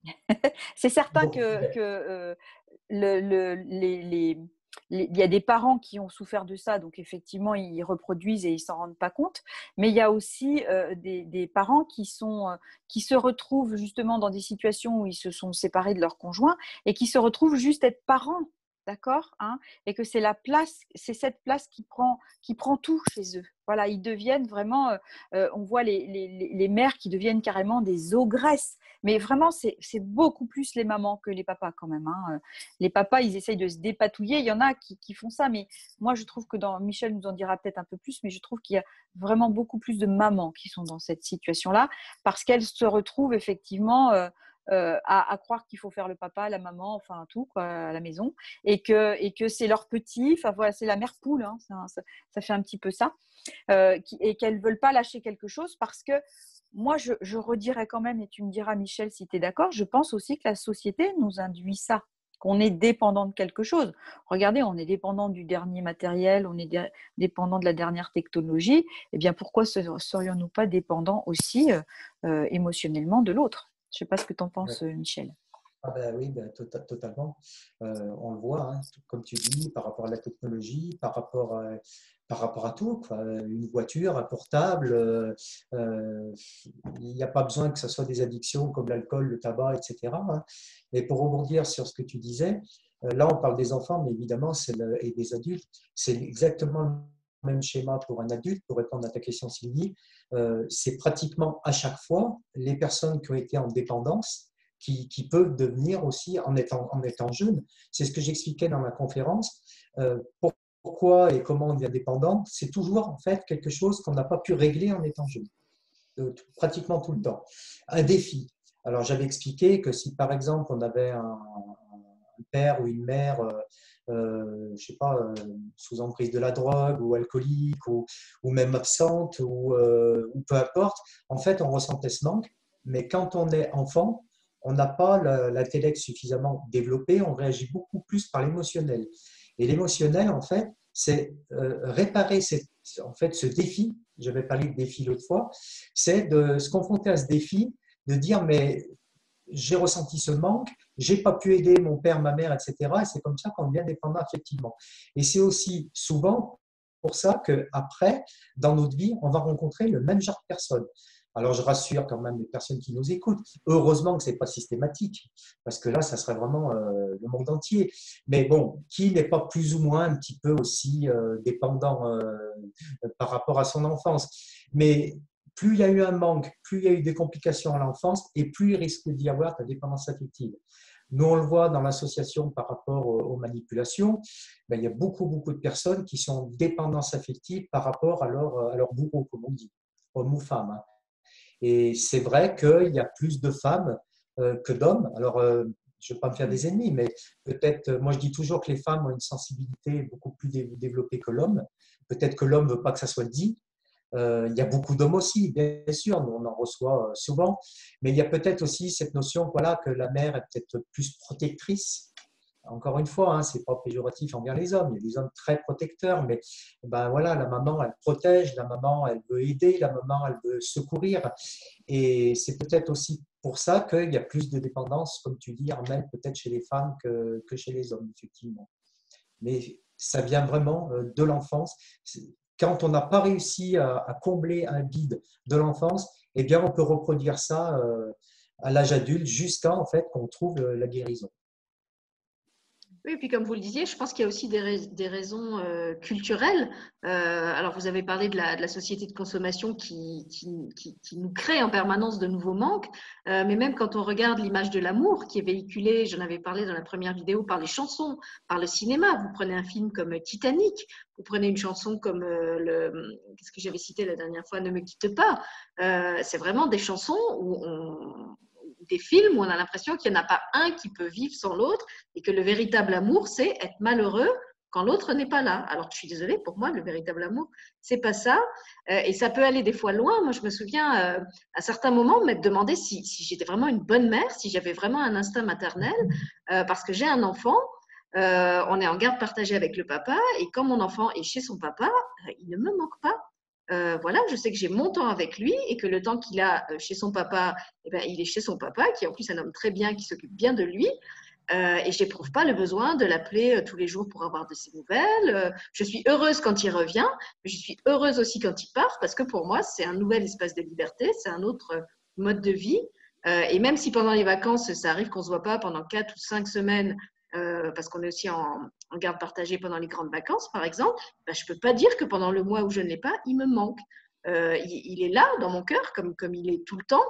c'est certain que, que le, le, les, les il y a des parents qui ont souffert de ça, donc effectivement, ils reproduisent et ils s'en rendent pas compte. Mais il y a aussi euh, des, parents qui, sont, euh, qui se retrouvent justement dans des situations où ils se sont séparés de leur conjoint et qui se retrouvent juste être parents d'accord hein, Et que c'est la place, c'est cette place qui prend, qui prend tout chez eux. Voilà, ils deviennent vraiment, euh, on voit les, les, les, mères qui deviennent carrément des ogresses. Mais vraiment, c'est beaucoup plus les mamans que les papas quand même. Hein. Les papas, ils essayent de se dépatouiller. Il y en a qui, font ça, mais moi, je trouve que dans Michel nous en dira peut-être un peu plus, mais je trouve qu'il y a vraiment beaucoup plus de mamans qui sont dans cette situation-là parce qu'elles se retrouvent effectivement. Euh, euh, à, croire qu'il faut faire le papa, la maman, enfin tout quoi, à la maison, et que, et que c'est leur petit, enfin voilà, c'est la mère poule, hein, ça, fait un petit peu ça, euh, et qu'elles veulent pas lâcher quelque chose parce que moi, je, je redirais quand même, et tu me diras Michel si tu es d'accord, je pense aussi que la société nous induit ça qu'on est dépendant de quelque chose. Regardez, on est dépendant du dernier matériel, on est dépendant de la dernière technologie. Eh bien, pourquoi serions-nous pas dépendants aussi euh, émotionnellement de l'autre? Je ne sais pas ce que tu en penses, Michel. Ah ben oui, ben, tota-, totalement. Euh, on le voit, hein, comme tu dis, par rapport à la technologie, par rapport à, par rapport à tout. Une voiture, un portable, euh, euh, il n'y a pas besoin que ce soit des addictions comme l'alcool, le tabac, etc. Hein. Et pour rebondir sur ce que tu disais, là on parle des enfants, mais évidemment, c'est et des adultes. C'est exactement le même schéma pour un adulte, pour répondre à ta question Sylvie. c'est pratiquement à chaque fois les personnes qui ont été en dépendance qui, peuvent devenir aussi en étant, en étant jeunes. C'est ce que j'expliquais dans ma conférence. Euh, pourquoi et comment on devient dépendant, c'est toujours en fait quelque chose qu'on n'a pas pu régler en étant jeune, euh, pratiquement tout le temps. Un défi. Alors j'avais expliqué que si par exemple on avait un, père ou une mère, euh, je sais pas, sous emprise de la drogue ou alcoolique ou, ou même absente ou, peu importe, en fait on ressentait ce manque. Mais quand on est enfant, on n'a pas l'intellect suffisamment développé, on réagit beaucoup plus par l'émotionnel. Et l'émotionnel, en fait, c'est euh, réparer en fait, ce défi, j'avais parlé de défi l'autre fois, c'est de se confronter à ce défi, de dire, mais j'ai ressenti ce manque, j'ai pas pu aider mon père, ma mère, etc. Et c'est comme ça qu'on devient dépendant effectivement. Et c'est aussi souvent pour ça qu'après, dans notre vie, on va rencontrer le même genre de personnes. Alors, je rassure quand même les personnes qui nous écoutent. Heureusement que ce n'est pas systématique, parce que là, ça serait vraiment euh, le monde entier. Mais bon, qui n'est pas plus ou moins un petit peu aussi euh, dépendant euh, par rapport à son enfance? Mais plus il y a eu un manque, plus il y a eu des complications à l'enfance, et plus il risque d'y avoir ta dépendance affective. Nous, on le voit dans l'association par rapport aux manipulations, ben, il y a beaucoup, beaucoup de personnes qui sont en dépendance affective par rapport à leur, à leur bourreau, comme on dit, homme ou femme. Hein. Et c'est vrai qu'il y a plus de femmes euh, que d'hommes. Alors, euh, je ne veux pas me faire des ennemis, mais peut-être, euh, moi je dis toujours que les femmes ont une sensibilité beaucoup plus développée que l'homme. Peut-être que l'homme ne veut pas que ça soit dit. il y a beaucoup d'hommes aussi, bien sûr, on en reçoit souvent, mais il y a peut-être aussi cette notion voilà, que la mère est peut-être plus protectrice encore une fois, hein, ce n'est pas péjoratif envers les hommes. Il y a des hommes très protecteurs, mais ben voilà, la maman, elle protège, la maman, elle veut aider, la maman, elle veut secourir. Et c'est peut-être aussi pour ça qu'il y a plus de dépendance, comme tu dis, Armel, peut-être chez les femmes que, chez les hommes, effectivement. Mais ça vient vraiment euh, de l'enfance. Quand on n'a pas réussi à, combler un vide de l'enfance, eh bien, on peut reproduire ça euh, à l'âge adulte jusqu'à en fait qu'on trouve la guérison. Oui, et puis comme vous le disiez, je pense qu'il y a aussi des, raisons euh, culturelles. Euh, alors, vous avez parlé de la, société de consommation qui, nous crée en permanence de nouveaux manques, euh, mais même quand on regarde l'image de l'amour qui est véhiculée, j'en avais parlé dans la première vidéo, par les chansons, par le cinéma. Vous prenez un film comme Titanic, vous prenez une chanson comme qu'est-ce que j'avais cité la dernière fois, Ne me quitte pas. C'est vraiment des chansons où on des films où on a l'impression qu'il n'y en a pas un qui peut vivre sans l'autre et que le véritable amour, c'est être malheureux quand l'autre n'est pas là. Alors, je suis désolée, pour moi, le véritable amour, c'est pas ça. Euh, et ça peut aller des fois loin. Moi, je me souviens, euh, à certains moments, m'être demandé si, j'étais vraiment une bonne mère, si j'avais vraiment un instinct maternel, euh, parce que j'ai un enfant. on est en garde partagée avec le papa, et quand mon enfant est chez son papa, il ne me manque pas. Euh, voilà, je sais que j'ai mon temps avec lui et que le temps qu'il a euh, chez son papa, eh ben, il est chez son papa, qui est en plus un homme très bien, qui s'occupe bien de lui. Euh, et je n'éprouve pas le besoin de l'appeler tous les jours pour avoir de ses nouvelles. je suis heureuse quand il revient, mais je suis heureuse aussi quand il part, parce que pour moi, c'est un nouvel espace de liberté, c'est un autre mode de vie. et même si pendant les vacances, ça arrive qu'on ne se voit pas pendant quatre ou cinq semaines parce qu'on est aussi en, garde partagée pendant les grandes vacances, par exemple, ben, je ne peux pas dire que pendant le mois où je ne l'ai pas, il me manque. Euh, il, est là dans mon cœur, comme, comme il est tout le temps,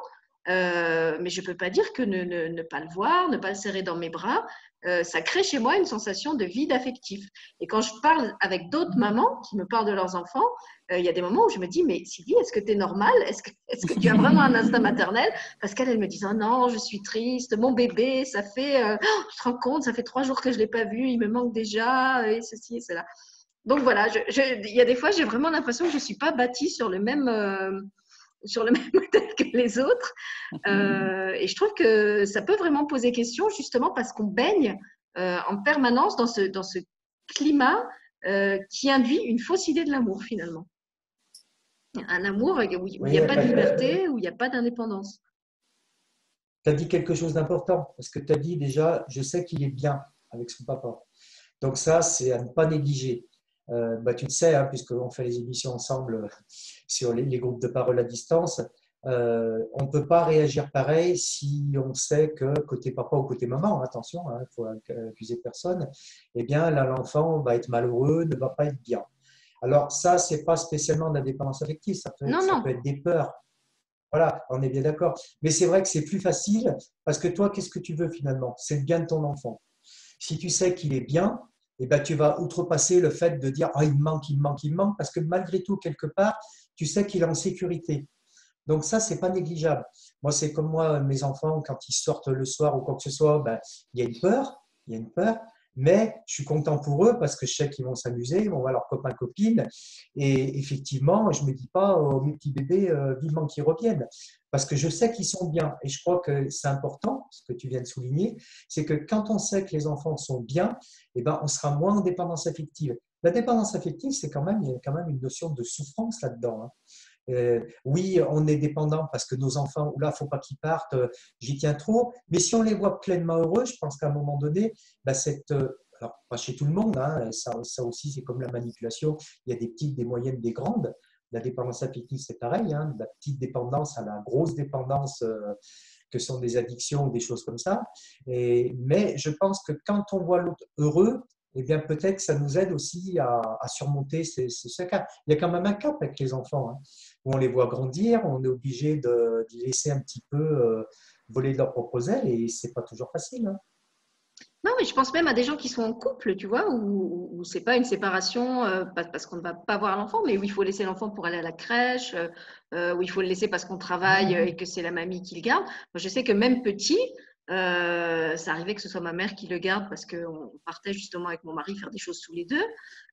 euh, mais je ne peux pas dire que ne, ne, pas le voir, ne pas le serrer dans mes bras, euh, ça crée chez moi une sensation de vide affectif. Et quand je parle avec d'autres mamans qui me parlent de leurs enfants, euh, il y a des moments où je me dis, mais Sylvie, est-ce que tu es normale? Est-ce que, est que, tu as vraiment un instinct maternel? Parce qu'elle, elle me dit, oh non, je suis triste, mon bébé, ça fait, oh, tu te rends compte, ça fait trois jours que je ne l'ai pas vu, il me manque déjà, et ceci et cela. Donc voilà, il y a des fois, j'ai vraiment l'impression que je ne suis pas bâtie sur le même sur le même modèle que les autres. Euh, et je trouve que ça peut vraiment poser question justement parce qu'on baigne euh, en permanence dans ce, dans ce climat euh, qui induit une fausse idée de l'amour finalement. Un amour où il n'y a pas de liberté, où il n'y a pas d'indépendance. tu as dit quelque chose d'important, parce que tu as dit déjà, je sais qu'il est bien avec son papa. Donc ça, c'est à ne pas négliger. Euh, bah, tu le sais, hein, puisqu'on fait les émissions ensemble sur les, groupes de parole à distance, euh, on ne peut pas réagir pareil si on sait que côté papa ou côté maman, attention, il hein, faut accuser personne, eh bien l'enfant va être malheureux, ne va pas être bien. Alors ça, c'est pas spécialement de la dépendance affective, ça peut, ça peut être des peurs. Voilà, on est bien d'accord. Mais c'est vrai que c'est plus facile parce que toi, qu'est-ce que tu veux finalement? C'est le bien de ton enfant. Si tu sais qu'il est bien, eh ben, tu vas outrepasser le fait de dire ah, il manque, il manque, il manque, parce que malgré tout, quelque part, tu sais qu'il est en sécurité. Donc ça, c'est pas négligeable. Moi, c'est comme moi, mes enfants, quand ils sortent le soir ou quoi que ce soit, ben, il y a une peur, il y a une peur, mais je suis content pour eux parce que je sais qu'ils vont s'amuser, ils vont voir leurs copains, copines. Et effectivement, je ne me dis pas, oh, mes petits bébés, euh, vivement qu'ils reviennent. Parce que je sais qu'ils sont bien. Et je crois que c'est important, ce que tu viens de souligner, c'est que quand on sait que les enfants sont bien, eh ben, on sera moins en dépendance affective. La dépendance affective, c'est quand même, il y a quand même une notion de souffrance là-dedans. Hein. Euh, oui, on est dépendant parce que nos enfants, là, faut pas qu'ils partent, euh, j'y tiens trop. Mais si on les voit pleinement heureux, je pense qu'à un moment donné, bah, cette, euh, alors pas chez tout le monde, hein, ça, aussi c'est comme la manipulation, il y a des petites, des moyennes, des grandes. La dépendance affective, c'est pareil, hein, la petite dépendance à la grosse dépendance que sont des addictions ou des choses comme ça. Mais je pense que quand on voit l'autre heureux, eh bien peut-être que ça nous aide aussi à, surmonter ces, ces, cas. Il y a quand même un cap avec les enfants, hein, où on les voit grandir, on est obligé de, les laisser un petit peu euh, voler de leurs propres ailes et c'est pas toujours facile. Hein. Non, mais je pense même à des gens qui sont en couple, tu vois, où, où c'est pas une séparation euh, parce qu'on ne va pas voir l'enfant, mais où il faut laisser l'enfant pour aller à la crèche, euh, où il faut le laisser parce qu'on travaille mmh. et que c'est la mamie qui le garde. je sais que même petit, euh, ça arrivait que ce soit ma mère qui le garde parce qu'on partait justement avec mon mari faire des choses tous les deux.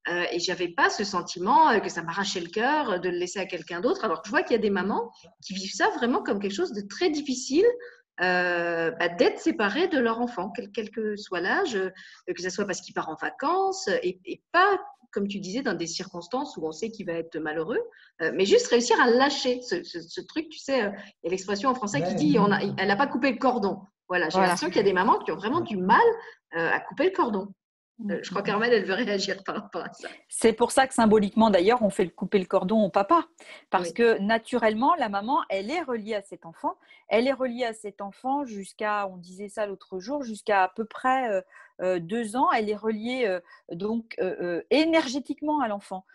Euh, et j'avais pas ce sentiment euh, que ça m'arrachait le cœur de le laisser à quelqu'un d'autre. Alors je vois qu'il y a des mamans qui vivent ça vraiment comme quelque chose de très difficile. Euh, bah, d'être séparés de leur enfant, quel, que soit l'âge, que ce soit parce qu'il part en vacances et, pas, comme tu disais, dans des circonstances où on sait qu'il va être malheureux, mais juste réussir à lâcher ce, truc. Tu sais, il y a l'expression en français qui dit on a, elle n'a pas coupé le cordon. Voilà, j'ai l'impression qu'il y a des mamans qui ont vraiment du mal euh, à couper le cordon. Euh, je crois qu'Armel, elle veut réagir par rapport à ça. C'est pour ça que symboliquement, d'ailleurs, on fait le couper le cordon au papa. Parce que naturellement, la maman, elle est reliée à cet enfant. Elle est reliée à cet enfant jusqu'à, on disait ça l'autre jour, jusqu'à à peu près euh, deux ans. Elle est reliée donc énergétiquement à l'enfant.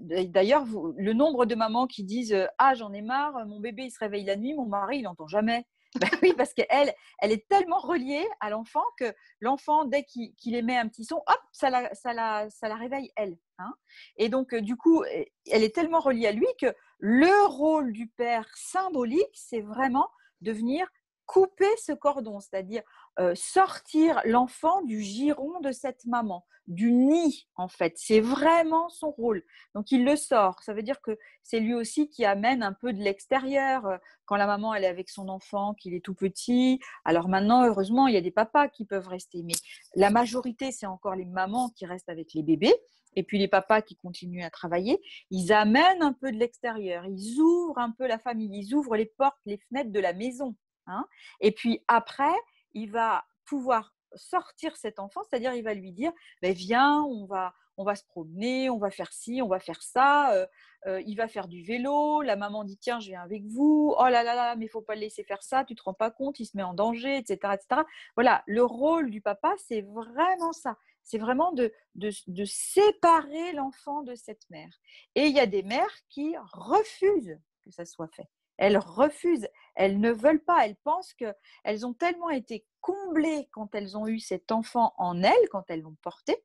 D'ailleurs, le nombre de mamans qui disent Ah, j'en ai marre, mon bébé il se réveille la nuit, mon mari il n'entend jamais. Ben oui, parce qu'elle, elle est tellement reliée à l'enfant que l'enfant, dès qu'il émet un petit son, hop, ça la, ça la, réveille elle. Hein. Et donc, euh, du coup, elle est tellement reliée à lui que le rôle du père symbolique, c'est vraiment de venir couper ce cordon, c'est-à-dire euh, sortir l'enfant du giron de cette maman, du nid en fait. C'est vraiment son rôle. Donc il le sort. Ça veut dire que c'est lui aussi qui amène un peu de l'extérieur. Euh, quand la maman elle est avec son enfant, qu'il est tout petit. Alors maintenant, heureusement, il y a des papas qui peuvent rester, mais la majorité c'est encore les mamans qui restent avec les bébés. Et puis les papas qui continuent à travailler, ils amènent un peu de l'extérieur, ils ouvrent un peu la famille, ils ouvrent les portes, les fenêtres de la maison. Hein. Et puis après, il va pouvoir sortir cet enfant, c'est-à-dire il va lui dire ben, viens, on va, on va se promener, on va faire ci, on va faire ça. Euh, euh, il va faire du vélo. La maman dit tiens, je viens avec vous. Oh là là là, mais il faut pas le laisser faire ça. Tu te rends pas compte, il se met en danger, etc., etc. Voilà, le rôle du papa, c'est vraiment ça. C'est vraiment de, de, de séparer l'enfant de cette mère. Et il y a des mères qui refusent que ça soit fait. Elles refusent, elles ne veulent pas, elles pensent qu'elles ont tellement été comblées quand elles ont eu cet enfant en elles, quand elles l'ont porté,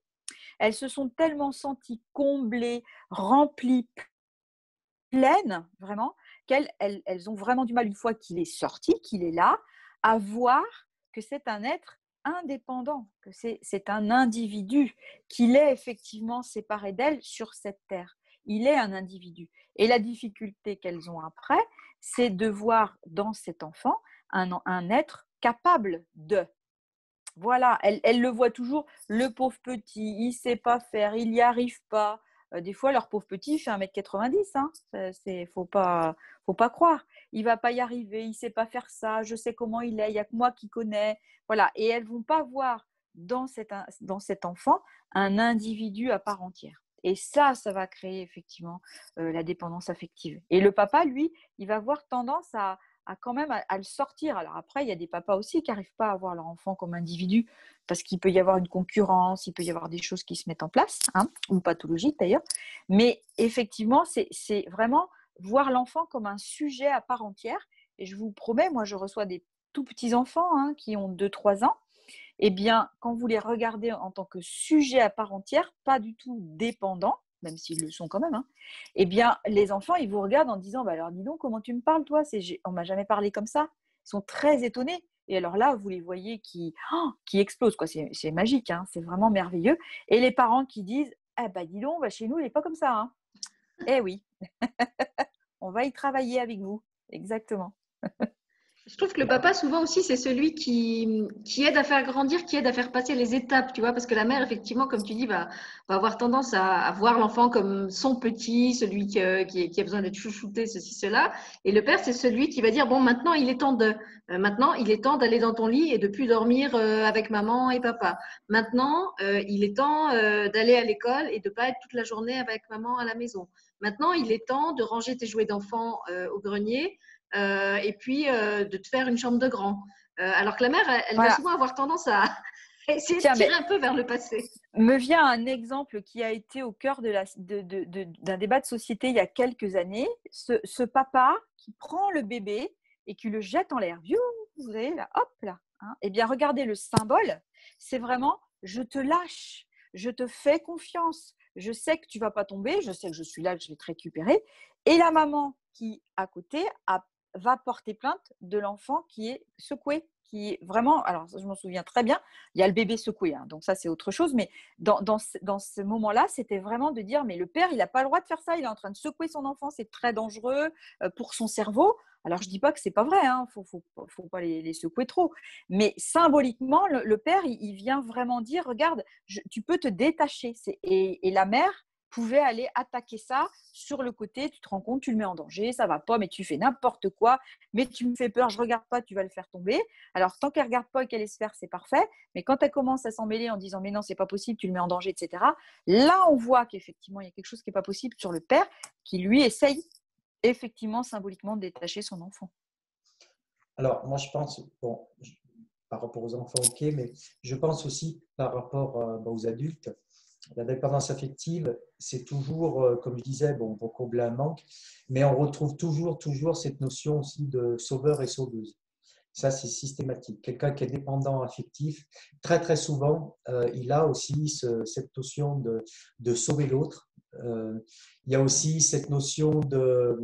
elles se sont tellement senties comblées, remplies, pleines, vraiment, qu'elles elles, ont vraiment du mal, une fois qu'il est sorti, qu'il est là, à voir que c'est un être indépendant, que c'est un individu, qu'il est effectivement séparé d'elle sur cette terre. Il est un individu. Et la difficulté qu'elles ont après, c'est de voir dans cet enfant un, être capable de. Voilà, elle, le voit toujours, le pauvre petit, il ne sait pas faire, il n'y arrive pas, des fois, leur pauvre petit fait 1m90. Hein. C'est, faut pas, faut pas croire. Il va pas y arriver, il sait pas faire ça, je sais comment il est, il y a que moi qui connais. Voilà. Et elles vont pas voir dans cet enfant un individu à part entière. Et ça, ça va créer effectivement la dépendance affective. Et le papa, lui, il va avoir tendance à, quand même à, le sortir. Alors après, il y a des papas aussi qui n'arrivent pas à voir leur enfant comme individu parce qu'il peut y avoir une concurrence, il peut y avoir des choses qui se mettent en place, hein, ou pathologiques d'ailleurs. Mais effectivement, c'est vraiment voir l'enfant comme un sujet à part entière. Et je vous promets, moi, je reçois des tout petits enfants hein, qui ont 2-3 ans eh bien, quand vous les regardez en tant que sujet à part entière, pas du tout dépendant, même s'ils le sont quand même, hein, eh bien, les enfants, ils vous regardent en disant bah Alors, dis donc, comment tu me parles, toi? On m'a jamais parlé comme ça. Ils sont très étonnés. Et alors là, vous les voyez qui, oh, qui explosent. Quoi. C'est, magique, hein, c'est vraiment merveilleux. Et les parents qui disent Eh bah, dis donc, bah, chez nous, il n'est pas comme ça. Hein. Eh oui, on va y travailler avec vous. Exactement. Je trouve que le papa, souvent aussi, c'est celui qui, aide à faire grandir, qui aide à faire passer les étapes, tu vois, parce que la mère, effectivement, comme tu dis, va, avoir tendance à, voir l'enfant comme son petit, celui qui, a besoin d'être chouchouté, ceci, cela. Et le père, c'est celui qui va dire, bon, maintenant, il est temps de, euh, maintenant, il est temps d'aller dans ton lit et de plus dormir euh, avec maman et papa. Maintenant, euh, il est temps d'aller à l'école et de pas être toute la journée avec maman à la maison. Maintenant, il est temps de ranger tes jouets d'enfant au grenier et puis euh, de te faire une chambre de grand. Euh, alors que la mère, elle, va souvent avoir tendance à, essayer de tirer un peu vers le passé. Me vient un exemple qui a été au cœur d'un de de, débat de société il y a quelques années. Ce, papa qui prend le bébé et qui le jette en l'air. Vous voyez là, hop là. Hein. eh bien, regardez le symbole. C'est vraiment je te lâche, je te fais confiance, je sais que tu vas pas tomber, je sais que je suis là, que je vais te récupérer. Et la maman qui, à côté, a va porter plainte de l'enfant qui est secoué, qui est vraiment, alors je m'en souviens très bien, il y a le bébé secoué, hein, donc ça c'est autre chose, mais dans, dans, dans ce moment-là, c'était vraiment de dire, mais le père, il n'a pas le droit de faire ça, il est en train de secouer son enfant, c'est très dangereux euh, pour son cerveau. Alors je dis pas que c'est pas vrai, il hein, faut, faut, faut, pas les, secouer trop, mais symboliquement, le, père, il, vient vraiment dire, regarde, tu peux te détacher, et la mère, pouvait aller attaquer ça sur le côté. Tu te rends compte, tu le mets en danger, ça va pas, mais tu fais n'importe quoi, mais tu me fais peur, je regarde pas, tu vas le faire tomber. Alors, tant qu'elle regarde pas et qu'elle laisse faire, c'est parfait. Mais quand elle commence à s'en mêler en disant, mais non, c'est pas possible, tu le mets en danger, etc., là, on voit qu'effectivement, il y a quelque chose qui n'est pas possible sur le père qui, lui, essaye effectivement symboliquement de détacher son enfant. Alors, moi, je pense, bon, par rapport aux enfants, ok, mais je pense aussi par rapport euh, aux adultes, la dépendance affective, c'est toujours, euh, comme je disais, bon, pour combler un manque, mais on retrouve toujours, toujours cette notion aussi de sauveur et sauveuse. Ça, c'est systématique. Quelqu'un qui est dépendant affectif, très très souvent, euh, il a aussi cette notion de, sauver l'autre. Euh, il y a aussi cette notion de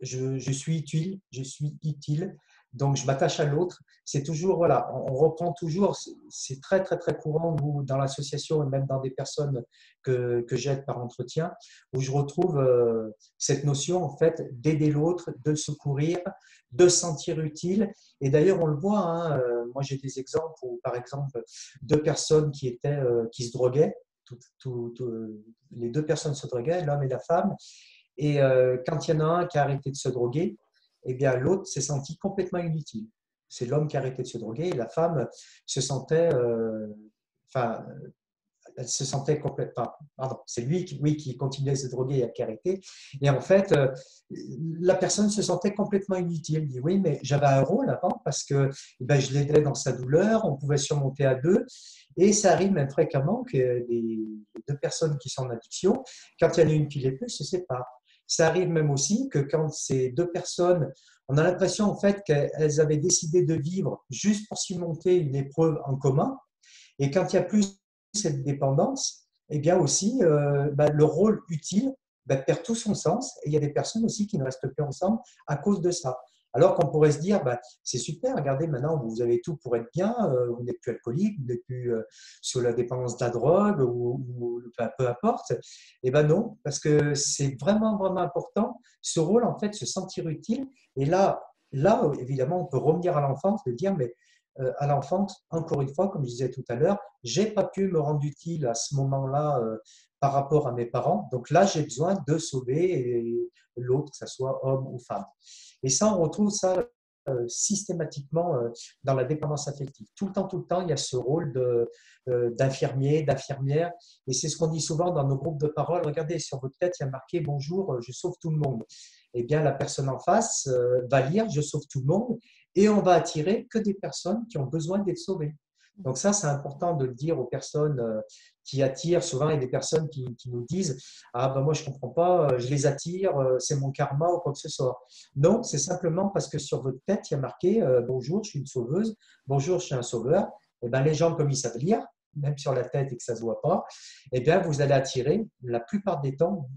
je, suis utile, je suis utile. Donc, je m'attache à l'autre. C'est toujours, voilà, on reprend toujours, c'est très, très, très courant dans l'association et même dans des personnes que, que j'aide par entretien, où je retrouve euh, cette notion, en fait, d'aider l'autre, de secourir, de se sentir utile. Et d'ailleurs, on le voit, hein, euh, moi j'ai des exemples où, par exemple, deux personnes qui, étaient, euh, qui se droguaient, les deux personnes se droguaient, l'homme et la femme, et quand il y en a un qui a arrêté de se droguer, eh bien l'autre s'est senti complètement inutile. C'est l'homme qui a arrêté de se droguer et la femme se sentait, euh, enfin, elle se sentait complètement, pardon, c'est lui qui, oui, qui continuait à se droguer et qui a arrêté. Et en fait, euh, la personne se sentait complètement inutile. Elle dit oui, mais j'avais un rôle avant parce que eh ben, je l'aidais dans sa douleur, on pouvait surmonter à deux. Et ça arrive même fréquemment que les, deux personnes qui sont en addiction, quand il y en a une qui les plus, se séparent. Ça arrive même aussi que quand ces deux personnes, on a l'impression en fait qu'elles avaient décidé de vivre juste pour surmonter une épreuve en commun. Et quand il y a plus cette dépendance, eh bien aussi, euh, bah, le rôle utile bah, perd tout son sens. Et il y a des personnes aussi qui ne restent plus ensemble à cause de ça. Alors qu'on pourrait se dire, bah, c'est super, regardez, maintenant vous avez tout pour être bien, euh, vous n'êtes plus alcoolique, vous n'êtes plus euh, sous la dépendance de la drogue ou, peu importe. Et eh ben non, parce que c'est vraiment, vraiment important, ce rôle, en fait, se sentir utile. Et là, là évidemment, on peut revenir à l'enfance, de dire, mais euh, à l'enfance, encore une fois, comme je disais tout à l'heure, j'ai pas pu me rendre utile à ce moment-là par rapport à mes parents. Donc là, j'ai besoin de sauver l'autre, que ce soit homme ou femme. Et ça, on retrouve ça euh, systématiquement euh, dans la dépendance affective. Tout le temps, tout le temps, il y a ce rôle euh, d'infirmier, d'infirmière. Et c'est ce qu'on dit souvent dans nos groupes de parole. Regardez, sur votre tête, il y a marqué Bonjour, je sauve tout le monde. Eh bien, la personne en face va lire Je sauve tout le monde et on va attirer que des personnes qui ont besoin d'être sauvées. Donc ça, c'est important de le dire aux personnes qui attirent. Souvent, il y a des personnes qui, nous disent « Ah ben moi, je ne comprends pas, euh, je les attire, euh, c'est mon karma ou quoi que ce soit. » Non, c'est simplement parce que sur votre tête, il y a marqué Bonjour, je suis une sauveuse. Bonjour, je suis un sauveur. » Et eh ben, les gens, comme ils savent lire, même sur la tête et que ça ne se voit pas, eh bien, vous allez attirer la plupart des temps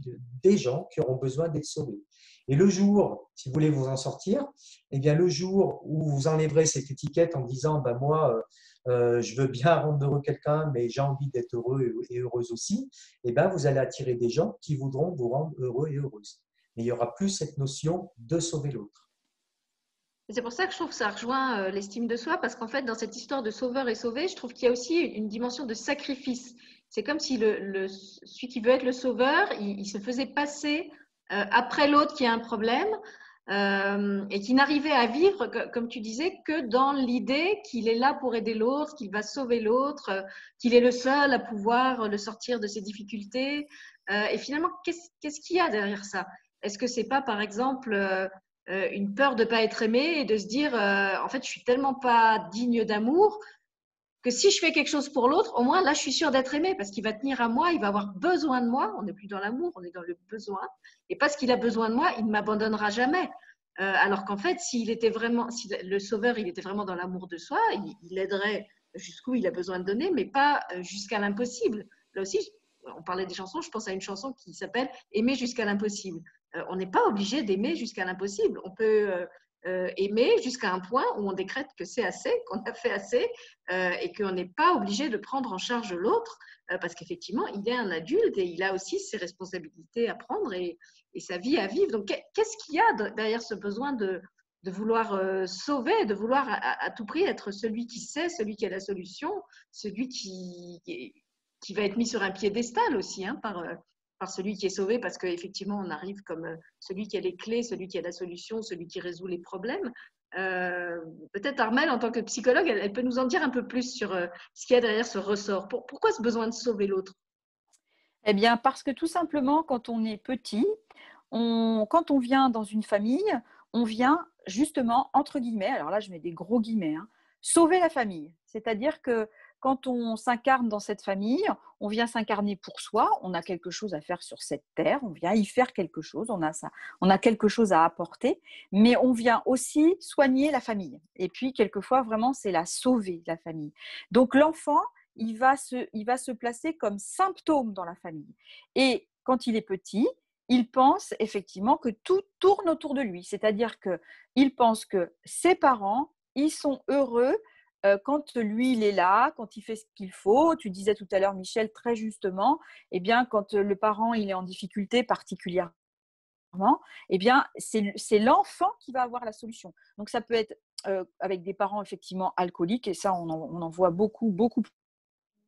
des gens qui auront besoin d'être sauvés. Et le jour, si vous voulez vous en sortir, eh bien, le jour où vous enlèverez cette étiquette en disant ben, Moi, euh, je veux bien rendre heureux quelqu'un, mais j'ai envie d'être heureux et heureuse aussi, eh ben, vous allez attirer des gens qui voudront vous rendre heureux et heureuse. Mais il n'y aura plus cette notion de sauver l'autre. C'est pour ça que je trouve que ça rejoint euh, l'estime de soi, parce qu'en fait, dans cette histoire de sauveur et sauvé, je trouve qu'il y a aussi une dimension de sacrifice. C'est comme si le, celui qui veut être le sauveur, il, se faisait passer euh, après l'autre qui a un problème, euh, et qui n'arrivait à vivre, comme tu disais, que dans l'idée qu'il est là pour aider l'autre, qu'il va sauver l'autre, euh, qu'il est le seul à pouvoir le sortir de ses difficultés. Et finalement, qu'est-ce qu'il y a derrière ça? Est-ce que c'est pas, par exemple, une peur de ne pas être aimé et de se dire, en fait, je suis tellement pas digne d'amour que si je fais quelque chose pour l'autre, au moins là, je suis sûre d'être aimé parce qu'il va tenir à moi, il va avoir besoin de moi. On n'est plus dans l'amour, on est dans le besoin. Et parce qu'il a besoin de moi, il ne m'abandonnera jamais. Euh, alors qu'en fait, s'il était vraiment, si le sauveur, il était vraiment dans l'amour de soi, il, il aiderait jusqu'où il a besoin de donner, mais pas euh, jusqu'à l'impossible. Là aussi, on parlait des chansons, je pense à une chanson qui s'appelle Aimer jusqu'à l'impossible. Euh, on n'est pas obligé d'aimer jusqu'à l'impossible. On peut aimer jusqu'à un point où on décrète que c'est assez, qu'on a fait assez euh, et qu'on n'est pas obligé de prendre en charge l'autre euh, parce qu'effectivement, il est un adulte et il a aussi ses responsabilités à prendre et, sa vie à vivre. Donc, qu'est-ce qu'il y a derrière ce besoin de, vouloir sauver, de vouloir à, tout prix être celui qui sait, celui qui a la solution, celui qui, qui va être mis sur un piédestal aussi hein, par, par celui qui est sauvé, parce qu'effectivement, on arrive comme euh, celui qui a les clés, celui qui a la solution, celui qui résout les problèmes. Euh, peut-être Armel, en tant que psychologue, elle, peut nous en dire un peu plus sur euh, ce qu'il y a derrière ce ressort. pourquoi ce besoin de sauver l'autre? Eh bien, parce que tout simplement, quand on est petit, on, quand on vient dans une famille, on vient justement, entre guillemets, alors là je mets des gros guillemets, hein, sauver la famille. C'est-à-dire que quand on s'incarne dans cette famille, on vient s'incarner pour soi, on a quelque chose à faire sur cette terre, on vient y faire quelque chose, on a, ça, on a quelque chose à apporter, mais on vient aussi soigner la famille. Et puis, quelquefois, vraiment, c'est la sauver, la famille. Donc, l'enfant, il va, se, il va se placer comme symptôme dans la famille. Et quand il est petit, il pense effectivement que tout tourne autour de lui. C'est-à-dire qu'il pense que ses parents, ils sont heureux quand lui, il est là, quand il fait ce qu'il faut, tu disais tout à l'heure, Michel, très justement, eh bien, quand le parent il est en difficulté particulièrement, eh bien, c'est l'enfant qui va avoir la solution. Donc, ça peut être avec des parents effectivement alcooliques, et ça, on en, on en voit beaucoup, beaucoup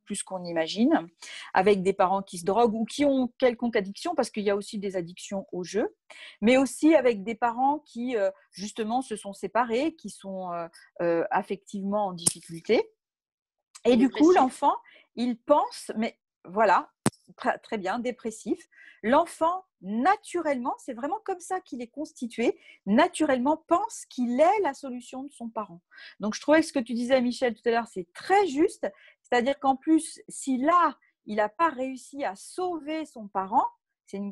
plus qu'on imagine, avec des parents qui se droguent ou qui ont quelconque addiction, parce qu'il y a aussi des addictions au jeu, mais aussi avec des parents qui, euh, justement, se sont séparés, qui sont euh, euh, affectivement en difficulté. Et du coup, l'enfant, il pense, mais voilà, très bien, dépressif. L'enfant, naturellement, c'est vraiment comme ça qu'il est constitué, naturellement pense qu'il est la solution de son parent. Donc, je trouvais que ce que tu disais, Michel, tout à l'heure, c'est très juste. C'est-à-dire qu'en plus, si là, il n'a pas réussi à sauver son parent,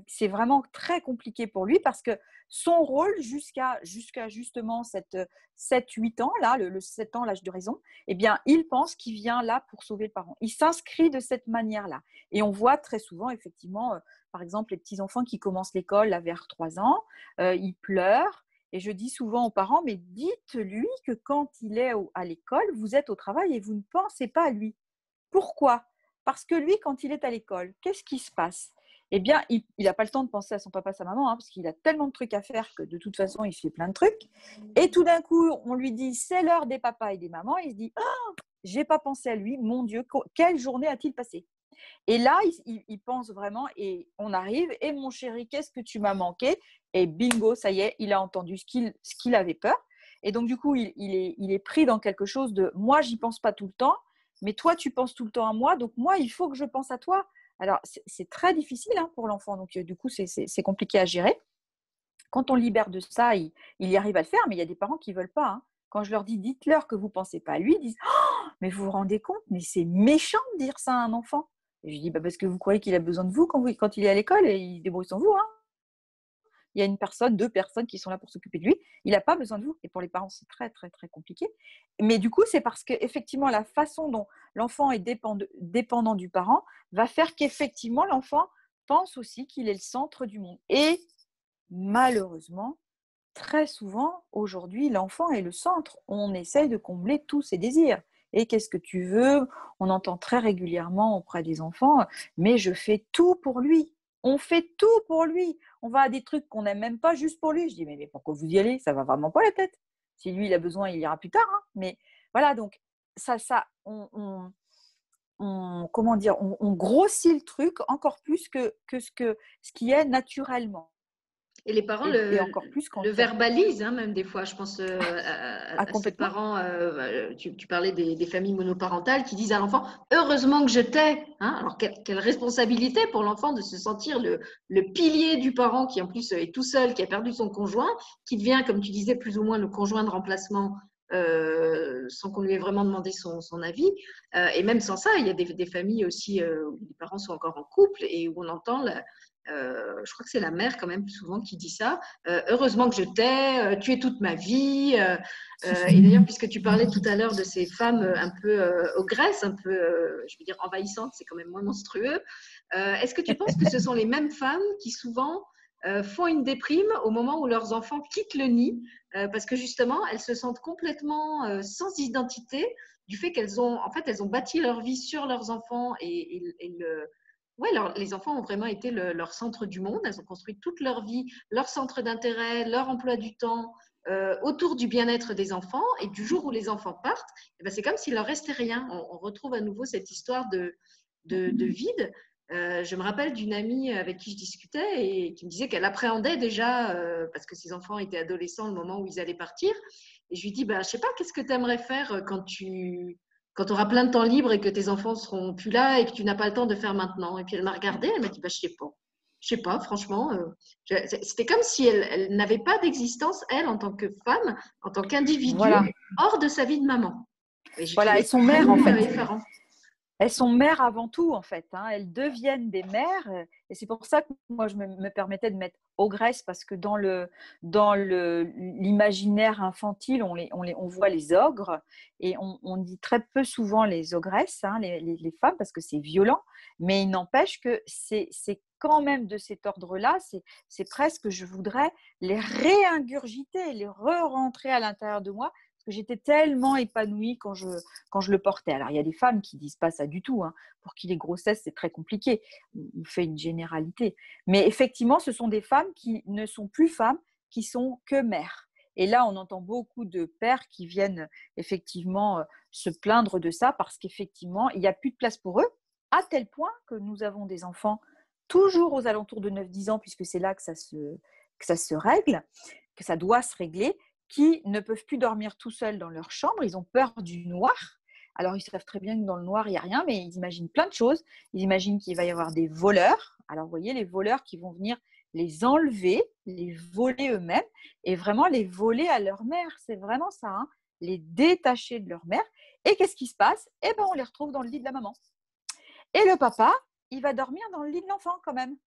c'est vraiment très compliqué pour lui parce que son rôle jusqu'à justement 7-8 ans, là, le, 7 ans, l'âge de raison, eh bien, il pense qu'il vient là pour sauver le parent. Il s'inscrit de cette manière-là. Et on voit très souvent, effectivement, euh, par exemple, les petits-enfants qui commencent l'école vers 3 ans, euh, ils pleurent. Et je dis souvent aux parents, mais dites-lui que quand il est à l'école, vous êtes au travail et vous ne pensez pas à lui. Pourquoi? Parce que lui, quand il est à l'école, qu'est-ce qui se passe? Eh bien, il n'a pas le temps de penser à son papa, sa maman, hein, parce qu'il a tellement de trucs à faire que de toute façon, il fait plein de trucs. Et tout d'un coup, on lui dit, c'est l'heure des papas et des mamans. Il se dit, oh, j'ai pas pensé à lui, mon Dieu, quelle journée a-t-il passé? Et là, il, pense vraiment, et on arrive, et mon chéri, qu'est-ce que tu m'as manqué? Et bingo, ça y est, il a entendu ce qu'il avait peur. Et donc, du coup, il, est, il est pris dans quelque chose de moi, j'y pense pas tout le temps, mais toi, tu penses tout le temps à moi, donc moi, il faut que je pense à toi. Alors, c'est très difficile hein, pour l'enfant, donc du coup, c'est compliqué à gérer. Quand on libère de ça, il, y arrive à le faire, mais il y a des parents qui ne veulent pas. Hein. Quand je leur dis, dites-leur que vous ne pensez pas à lui, ils disent, «Oh, mais vous vous rendez compte, mais c'est méchant de dire ça à un enfant. Et je dis, bah parce que vous croyez qu'il a besoin de vous quand, vous, quand il est à l'école et il débrouille sans vous. Hein. Il y a une personne, deux personnes qui sont là pour s'occuper de lui. Il n'a pas besoin de vous. Et pour les parents, c'est très, très, très compliqué. Mais du coup, c'est parce qu'effectivement, la façon dont l'enfant est dépendant du parent va faire qu'effectivement, l'enfant pense aussi qu'il est le centre du monde. Et malheureusement, très souvent, aujourd'hui, l'enfant est le centre. On essaye de combler tous ses désirs. Et qu'est-ce que tu veux? On entend très régulièrement auprès des enfants, mais je fais tout pour lui. On fait tout pour lui. On va à des trucs qu'on n'aime même pas juste pour lui. Je dis, mais, pourquoi vous y allez? Ça va vraiment pas la tête. Si lui, il a besoin, il ira plus tard. Hein. Mais voilà, donc ça, ça, on, comment dire, on, grossit le truc encore plus que, ce, que ce qui est naturellement. Et les parents le, encore plus le verbalisent, hein, même des fois. Je pense euh, à, ces parents, euh, tu, parlais des, familles monoparentales qui disent à l'enfant Heureusement que je t'ai. Hein. Alors, quelle, responsabilité pour l'enfant de se sentir le, pilier du parent qui, en plus, est tout seul, qui a perdu son conjoint, qui devient, comme tu disais, plus ou moins le conjoint de remplacement euh, sans qu'on lui ait vraiment demandé son, avis. et même sans ça, il y a des, familles aussi où les parents sont encore en couple et où on entend la, euh, je crois que c'est la mère quand même souvent qui dit ça. Euh, heureusement que je t'ai, euh, tu es toute ma vie. et d'ailleurs, puisque tu parlais tout à l'heure de ces femmes un peu ogresses, un peu, je veux dire, envahissantes, c'est quand même moins monstrueux. Est-ce que tu penses que ce sont les mêmes femmes qui souvent font une déprime au moment où leurs enfants quittent le nid, parce que justement, elles se sentent complètement sans identité du fait qu'elles ont, en fait, elles ont bâti leur vie sur leurs enfants et, les enfants ont vraiment été leur centre du monde. Elles ont construit toute leur vie, leur centre d'intérêt, leur emploi du temps euh, autour du bien-être des enfants. Et du jour où les enfants partent, eh ben, c'est comme s'il leur restait rien. On, retrouve à nouveau cette histoire de, de, vide. Euh, je me rappelle d'une amie avec qui je discutais et qui me disait qu'elle appréhendait déjà, euh, parce que ses enfants étaient adolescents le moment où ils allaient partir. Et je lui dis, bah, je sais pas, qu'est-ce que tu aimerais faire quand tu, quand auras plein de temps libre et que tes enfants seront plus là et que tu n'as pas le temps de faire maintenant? Et puis elle m'a regardée, elle m'a dit, bah, je sais pas. Je sais pas, franchement. Euh, c'était comme si elle, n'avait pas d'existence, elle, en tant que femme, en tant qu'individu, hors de sa vie de maman. voilà, et son mère, en fait elles sont mères avant tout, en fait. Hein. Elles deviennent des mères. Et c'est pour ça que moi, je me, permettais de mettre ogresse, parce que dans, le, dans l'imaginaire infantile, on, les, on, les, on voit les ogres. Et on, dit très peu souvent les ogresses, hein, les, les, femmes, parce que c'est violent. Mais il n'empêche que c'est quand même de cet ordre-là. C'est presque, je voudrais les réingurgiter, les re-rentrer à l'intérieur de moi j'étais tellement épanouie quand je, quand je le portais. Alors, il y a des femmes qui disent pas ça du tout. Hein. Pour qui les grossesses, c'est très compliqué. On fait une généralité. Mais effectivement, ce sont des femmes qui ne sont plus femmes, qui sont que mères. Et là, on entend beaucoup de pères qui viennent effectivement euh, se plaindre de ça parce qu'effectivement, il n'y a plus de place pour eux, à tel point que nous avons des enfants toujours aux alentours de 9-10 ans, puisque c'est là que ça, se, que ça se règle, que ça doit se régler qui ne peuvent plus dormir tout seuls dans leur chambre, ils ont peur du noir. Alors, ils savent très bien que dans le noir, il n'y a rien, mais ils imaginent plein de choses. Ils imaginent qu'il va y avoir des voleurs. Alors, vous voyez, les voleurs qui vont venir les enlever, les voler eux-mêmes et vraiment les voler à leur mère. C'est vraiment ça, hein. les détacher de leur mère. Et qu'est-ce qui se passe? Eh bien, on les retrouve dans le lit de la maman. Et le papa, il va dormir dans le lit de l'enfant quand même.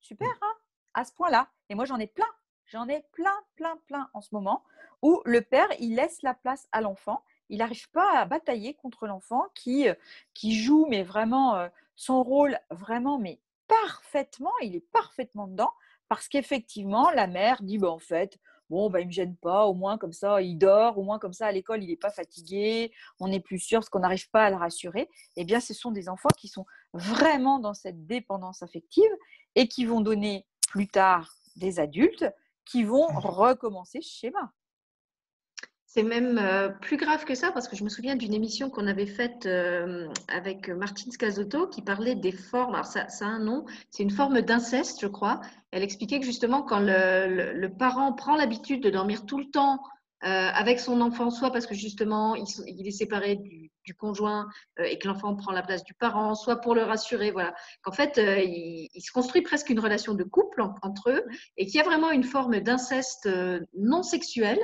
Super, hein à ce point-là. Et moi, j'en ai plein. J'en ai plein, plein, plein en ce moment où le père, il laisse la place à l'enfant. Il n'arrive pas à batailler contre l'enfant qui, euh, qui joue, mais vraiment euh, son rôle, vraiment, mais parfaitement. Il est parfaitement dedans parce qu'effectivement, la mère dit bah, en fait, bon, bah, il ne me gêne pas, au moins comme ça, il dort, au moins comme ça, à l'école, il n'est pas fatigué, on est plus sûr parce qu'on n'arrive pas à le rassurer. Eh bien, ce sont des enfants qui sont vraiment dans cette dépendance affective et qui vont donner plus tard des adultes qui vont recommencer ce schéma. C'est même euh, plus grave que ça parce que je me souviens d'une émission qu'on avait faite euh, avec Martine Scazotto qui parlait des formes. Alors ça, ça a un nom, c'est une forme d'inceste, je crois. Elle expliquait que justement quand le, le, parent prend l'habitude de dormir tout le temps avec son enfant, soit parce que justement il, est séparé du, conjoint et que l'enfant prend la place du parent, soit pour le rassurer, voilà. Qu'en fait, il, il, se construit presque une relation de couple entre eux et qu'il y a vraiment une forme d'inceste non sexuel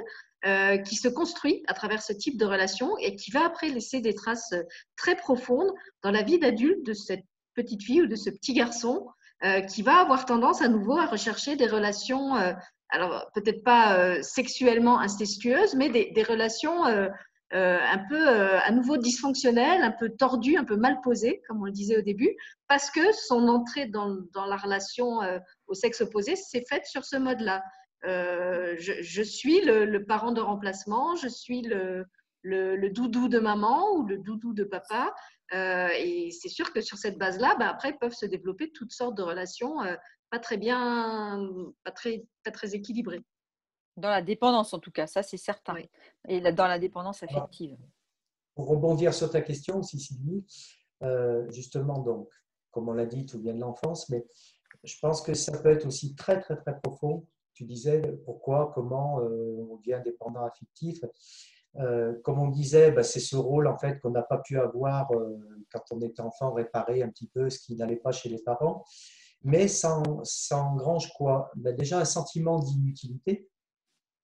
euh, qui se construit à travers ce type de relation et qui va après laisser des traces euh, très profondes dans la vie d'adulte de cette petite fille ou de ce petit garçon euh, qui va avoir tendance à nouveau à rechercher des relations, euh, alors peut-être pas euh, sexuellement incestueuses, mais des, relations un peu à nouveau dysfonctionnelles, un peu tordues, un peu mal posées, comme on le disait au début, parce que son entrée dans, la relation au sexe opposé s'est faite sur ce mode-là. Euh, je, suis le, parent de remplacement, je suis le, doudou de maman ou le doudou de papa. Euh, et c'est sûr que sur cette base-là, ben après, peuvent se développer toutes sortes de relations euh, pas très bien, pas très, pas très équilibrées. Dans la dépendance, en tout cas, ça c'est certain. Et dans la dépendance affective. Pour rebondir sur ta question aussi, Sylvie, justement, donc, comme on l'a dit, tout vient de l'enfance, mais je pense que ça peut être aussi très, très, très profond tu disais pourquoi, comment euh, on devient dépendant affectif. Euh, comme on disait, bah, c'est ce rôle en fait qu'on n'a pas pu avoir euh, quand on était enfant, réparer un petit peu ce qui n'allait pas chez les parents. Mais ça, engrange quoi bah, Déjà un sentiment d'inutilité,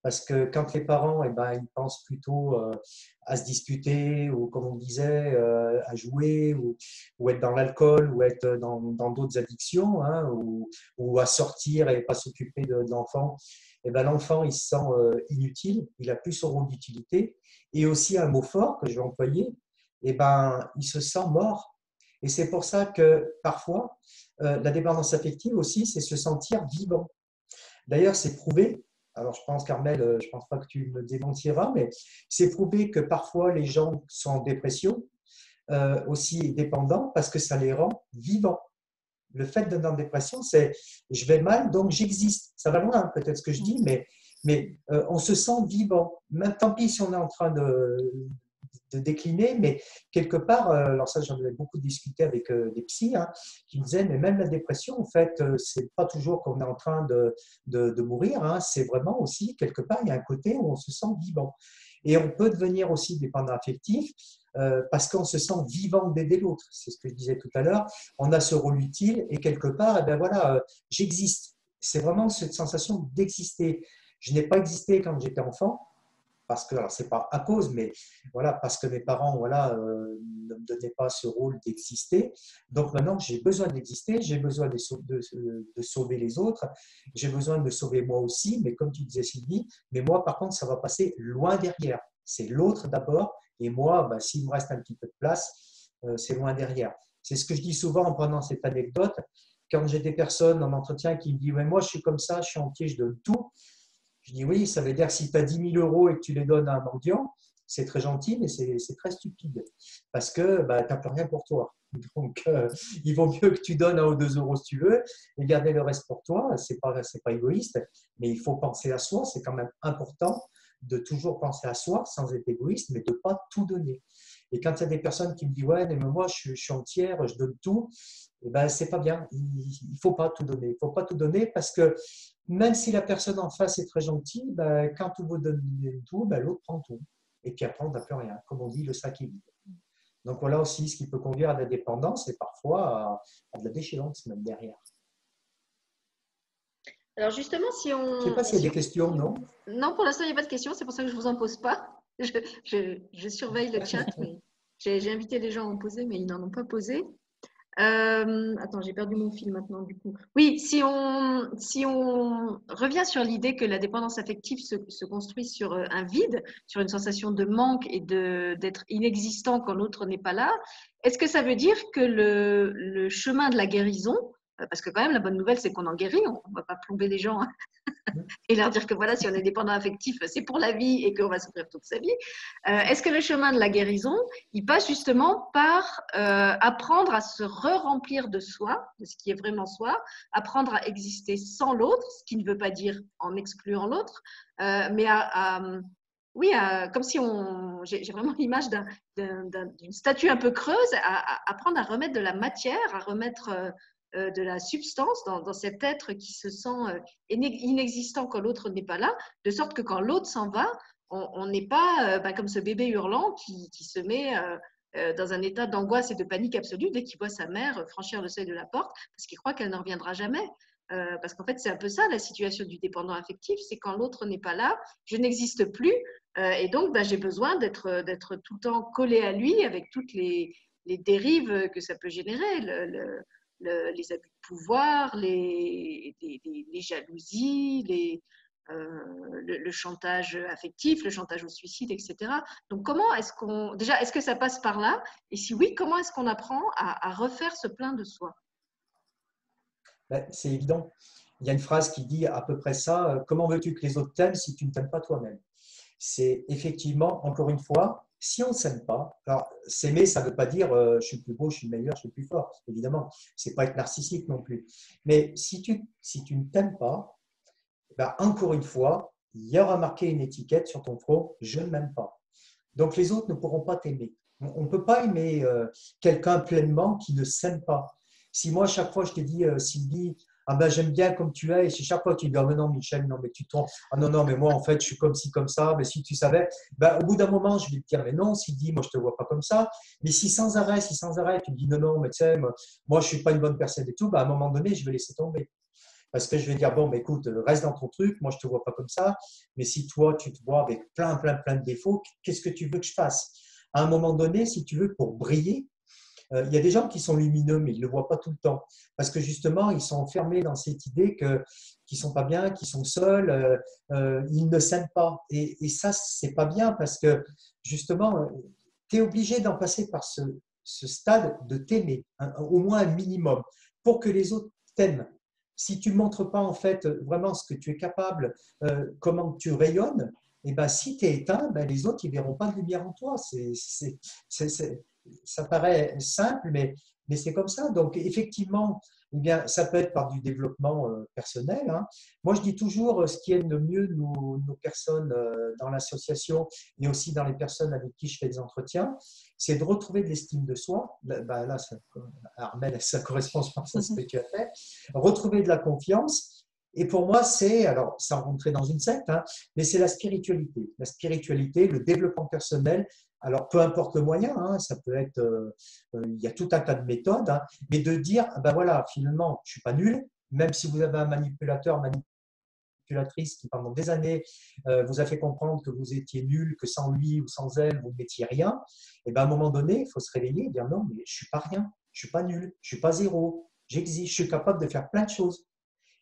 parce que quand les parents, eh ben, ils pensent plutôt euh, à se disputer ou, comme on disait, euh, à jouer ou, ou être dans l'alcool ou être dans d'autres addictions hein, ou, ou, à sortir et pas s'occuper de, l'enfant, eh ben, l'enfant, il se sent euh, inutile, il a plus son rôle d'utilité. Et aussi un mot fort que je vais employer, eh ben, il se sent mort. Et c'est pour ça que parfois, la dépendance affective aussi, c'est se sentir vivant. D'ailleurs, c'est prouvé alors je pense, Carmel, euh, je ne pense pas que tu me démentiras, mais c'est prouvé que parfois les gens sont en dépression, euh, aussi dépendants, parce que ça les rend vivants. Le fait d'être en dépression, c'est je vais mal, donc j'existe. Ça va loin, peut-être ce que je dis, mais, mais euh, on se sent vivant. Même tant pis si on est en train de, de décliner, mais quelque part, euh, alors ça j'en avais beaucoup discuté avec euh, des psys, hein, qui me disaient, mais même la dépression, en fait, euh, c'est pas toujours qu'on est en train de, de, mourir, hein, c'est vraiment aussi, quelque part, il y a un côté où on se sent vivant. Et on peut devenir aussi dépendant affectif parce qu'on se sent vivant d'aider l'autre. C'est ce que je disais tout à l'heure. On a ce rôle utile et quelque part, eh ben voilà, j'existe. C'est vraiment cette sensation d'exister. Je n'ai pas existé quand j'étais enfant, parce que, alors c'est pas à cause, mais voilà, parce que mes parents voilà, euh, ne me donnaient pas ce rôle d'exister. Donc maintenant, j'ai besoin d'exister, j'ai besoin de, de, sauver les autres, j'ai besoin de me sauver moi aussi, mais comme tu disais Sylvie, mais moi par contre, ça va passer loin derrière. C'est l'autre d'abord, et moi, bah, s'il me reste un petit peu de place, euh, c'est loin derrière. C'est ce que je dis souvent en prenant cette anecdote. Quand j'ai des personnes en entretien qui me disent ouais, Moi, je suis comme ça, je suis entier, je donne tout. Je dis oui, ça veut dire si tu as 10 000 euros et que tu les donnes à un mendiant, c'est très gentil, mais c'est très stupide parce que bah, tu n'as plus rien pour toi. Donc, euh, il vaut mieux que tu donnes un ou deux euros si tu veux et garder le reste pour toi. Ce n'est pas, pas égoïste, mais il faut penser à soi. C'est quand même important de toujours penser à soi sans être égoïste, mais de ne pas tout donner. Et quand il y a des personnes qui me disent Ouais, mais moi, je, suis entière, je donne tout, eh ben, c'est pas bien. Il ne faut pas tout donner. Il faut pas tout donner parce que même si la personne en face est très gentille, ben, quand on vous donne tout, ben, l'autre prend tout. Et puis après, on n'a plus rien. Comme on dit, le sac est vide. Donc voilà aussi ce qui peut conduire à la dépendance et parfois à, de la déchéance même derrière. Alors justement, si on... Je ne sais pas s'il y a des questions, non? Non, pour l'instant, il n'y a pas de questions. C'est pour ça que je ne vous en pose pas. Je, je surveille le chat. J'ai invité les gens à en poser, mais ils n'en ont pas posé. Euh, attends, j'ai perdu mon fil maintenant du coup. Oui, si on, si on revient sur l'idée que la dépendance affective se, se, construit sur euh, un vide, sur une sensation de manque et d'être inexistant quand l'autre n'est pas là, est-ce que ça veut dire que le, le chemin de la guérison, parce que quand même, la bonne nouvelle, c'est qu'on en guérit. On ne va pas plomber les gens hein, et leur dire que voilà, si on est dépendant affectif, c'est pour la vie et qu'on va souffrir toute sa vie. Euh, est-ce que le chemin de la guérison, il passe justement par euh, apprendre à se re-remplir de soi, de ce qui est vraiment soi, apprendre à exister sans l'autre, ce qui ne veut pas dire en excluant l'autre, mais à, oui, comme si on, j'ai vraiment l'image d'une statue un peu creuse, à, apprendre à remettre de la matière, à remettre euh, de la substance dans, cet être qui se sent euh, inexistant quand l'autre n'est pas là, de sorte que quand l'autre s'en va, on n'est pas euh, bah, comme ce bébé hurlant qui, se met dans un état d'angoisse et de panique absolue dès qu'il voit sa mère franchir le seuil de la porte, parce qu'il croit qu'elle ne reviendra jamais. parce qu'en fait, c'est un peu ça la situation du dépendant affectif, c'est quand l'autre n'est pas là, je n'existe plus, et donc bah, j'ai besoin d'être tout le temps collé à lui avec toutes les, dérives que ça peut générer. Les abus de pouvoir, les, jalousies, euh, le, chantage affectif, le chantage au suicide, etc. Donc, comment est-ce qu'on. Déjà, est-ce que ça passe par là? Et si oui, comment est-ce qu'on apprend à, refaire ce plein de soi? Ben, C'est évident. Il y a une phrase qui dit à peu près ça euh, Comment veux-tu que les autres t'aiment si tu ne t'aimes pas toi-même? C'est effectivement, encore une fois, si on ne s'aime pas, alors s'aimer, ça ne veut pas dire euh, je suis plus beau, je suis meilleur, je suis plus fort, évidemment. C'est pas être narcissique non plus. Mais si tu, si tu ne t'aimes pas, ben encore une fois, il y aura marqué une étiquette sur ton front je ne m'aime pas. Donc les autres ne pourront pas t'aimer. On ne peut pas aimer euh, quelqu'un pleinement qui ne s'aime pas. Si moi, chaque fois, je te dis, euh, Sylvie, ah ben j'aime bien comme tu es, et si chaque fois tu dis, ah non, Michel, non, mais tu te ah non, non, mais moi, en fait, je suis comme ci, comme ça, mais si tu savais, ben, au bout d'un moment, je vais te dire, mais non, si dit, moi, je te vois pas comme ça, mais si sans arrêt, si sans arrêt, tu me dis, non, non, mais tu sais, moi, je suis pas une bonne personne et tout, ben, à un moment donné, je vais laisser tomber. Parce que je vais dire, bon, mais écoute, reste dans ton truc, moi, je te vois pas comme ça, mais si toi, tu te vois avec plein, plein, plein de défauts, qu'est-ce que tu veux que je fasse? À un moment donné, si tu veux, pour briller, il y a des gens qui sont lumineux, mais ils ne le voient pas tout le temps. Parce que justement, ils sont enfermés dans cette idée qu'ils ne sont pas bien, qu'ils sont seuls, euh, euh, ils ne s'aiment pas. Et, et ça, c'est pas bien parce que justement, tu es obligé d'en passer par ce, stade de t'aimer, au moins un minimum, pour que les autres t'aiment. Si tu ne montres pas en fait vraiment ce que tu es capable, comment tu rayonnes, et eh ben, si tu es éteint, ben, les autres ne verront pas de lumière en toi. C'est ça paraît simple, mais, mais c'est comme ça. Donc, effectivement, eh bien, ça peut être par du développement euh, personnel. Hein. Moi, je dis toujours, euh, ce qui aide le mieux nos, nos personnes euh, dans l'association, mais aussi dans les personnes avec qui je fais des entretiens, c'est de retrouver de l'estime de soi. Là, ça, Armel, ça correspond à ce que tu as fait. Retrouver de la confiance. Et pour moi, c'est, alors, sans rentrer dans une secte, hein, mais c'est la spiritualité. La spiritualité, le développement personnel, alors, peu importe le moyen, hein, ça peut être, euh, euh, il y a tout un tas de méthodes, hein, mais de dire, ben voilà, finalement, je suis pas nul, même si vous avez un manipulateur, manipulatrice qui pendant des années euh, vous a fait comprendre que vous étiez nul, que sans lui ou sans elle, vous ne mettiez rien, et ben à un moment donné, il faut se réveiller et dire non, mais je suis pas rien, je suis pas nul, je suis pas zéro, j'existe, je suis capable de faire plein de choses.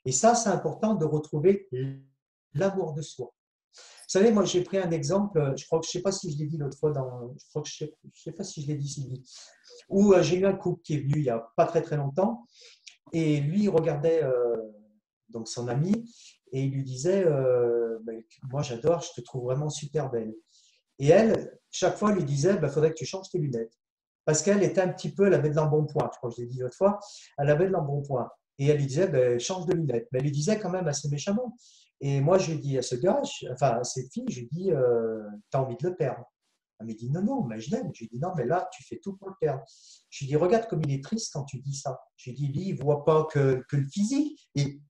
Et ça, c'est important de retrouver l'amour de soi. Vous savez, moi, j'ai pris un exemple, je crois que je sais pas si je l'ai dit l'autre fois, je crois que je ne sais, pas si je l'ai dit, Sylvie, où euh, j'ai eu un couple qui est venu il n'y a pas très très longtemps, et lui, il regardait euh, donc son ami, et il lui disait euh, ben, Moi, j'adore, je te trouve vraiment super belle. Et elle, chaque fois, lui disait Il ben, faudrait que tu changes tes lunettes. Parce qu'elle était un petit peu, elle avait de l'embonpoint, je crois que je l'ai dit l'autre fois, elle avait de l'embonpoint. Et elle lui disait ben, Change de lunettes. Mais elle lui disait quand même assez méchamment et moi, je dis à ce gars, enfin à cette fille, je dis, euh, t'as envie de le perdre? Elle me dit, non, non, mais je l'aime. Je lui dis, non, mais là, tu fais tout pour le perdre. Je lui dis, regarde comme il est triste quand tu dis ça. Je lui dis, lui, il ne voit pas que, que, le physique. Et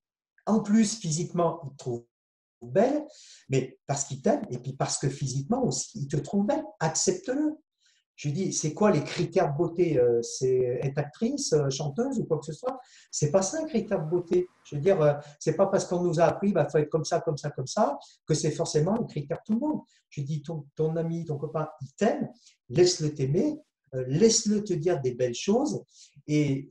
en plus, physiquement, il te trouve belle, mais parce qu'il t'aime, et puis parce que physiquement aussi, il te trouve belle. Accepte-le. Je lui dis, c'est quoi les critères de beauté euh, C'est être actrice, euh, chanteuse ou quoi que ce soit? C'est pas ça un critère de beauté. Je veux dire, euh, c'est pas parce qu'on nous a appris, bah, faut être comme ça, comme ça, comme ça, que c'est forcément le critère de tout le monde. Je lui dis, ton, ton ami, ton copain, il t'aime, laisse-le t'aimer, laisse-le te dire des belles choses et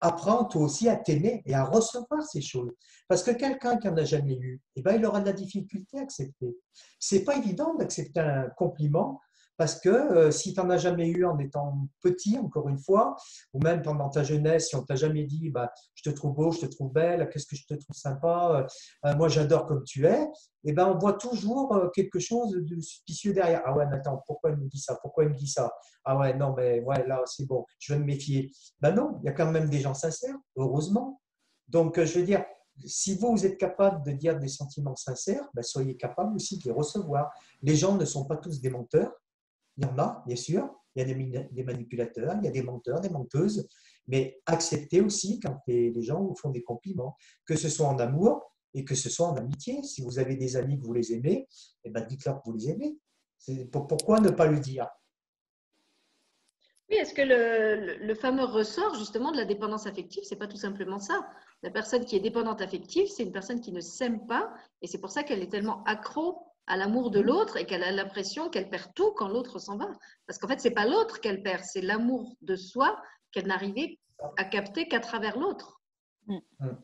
apprends toi aussi à t'aimer et à recevoir ces choses. Parce que quelqu'un qui n'en a jamais eu, eh ben, il aura de la difficulté à accepter. C'est pas évident d'accepter un compliment parce que euh, si tu n'en as jamais eu en étant petit, encore une fois, ou même pendant ta jeunesse, si on t'a jamais dit bah, je te trouve beau, je te trouve belle, qu'est-ce que je te trouve sympa, euh, euh, moi j'adore comme tu es, et eh ben, on voit toujours quelque chose de suspicieux derrière. Ah ouais, mais attends, pourquoi il me dit ça? Pourquoi il me dit ça? Ah ouais, non, mais ouais, là c'est bon, je vais me méfier. Ben non, il y a quand même des gens sincères, heureusement. Donc je veux dire, si vous, êtes capable de dire des sentiments sincères, ben, soyez capable aussi de les recevoir. Les gens ne sont pas tous des menteurs. Il y en a, bien sûr. Il y a des, manipulateurs, il y a des menteurs, des menteuses. Mais acceptez aussi quand les gens vous font des compliments, que ce soit en amour et que ce soit en amitié. Si vous avez des amis que vous les aimez, eh ben dites-leur que vous les aimez. Pourquoi ne pas le dire? Oui, est-ce que le, le, fameux ressort justement de la dépendance affective, c'est pas tout simplement ça La personne qui est dépendante affective, c'est une personne qui ne s'aime pas et c'est pour ça qu'elle est tellement accro à l'amour de l'autre et qu'elle a l'impression qu'elle perd tout quand l'autre s'en va. Parce qu'en fait, c'est pas l'autre qu'elle perd, c'est l'amour de soi qu'elle n'arrivait à capter qu'à travers l'autre. Mm. Mm.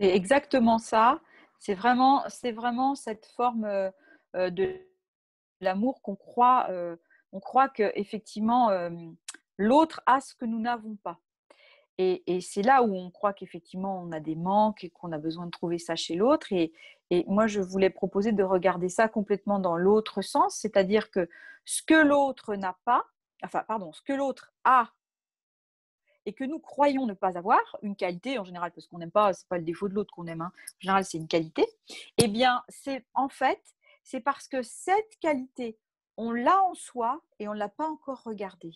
C'est exactement ça. C'est vraiment, c'est vraiment cette forme euh, de l'amour qu'on croit. Euh, on croit qu'effectivement, l'autre a ce que nous n'avons pas. Et, c'est là où on croit qu'effectivement, on a des manques et qu'on a besoin de trouver ça chez l'autre. Et, moi, je voulais proposer de regarder ça complètement dans l'autre sens, c'est-à-dire que ce que l'autre n'a pas, enfin, pardon, ce que l'autre a et que nous croyons ne pas avoir, une qualité en général, parce qu'on n'aime pas, c'est pas le défaut de l'autre qu'on aime, hein. en général c'est une qualité, eh bien c'est en fait, c'est parce que cette qualité, on l'a en soi et on ne l'a pas encore regardé.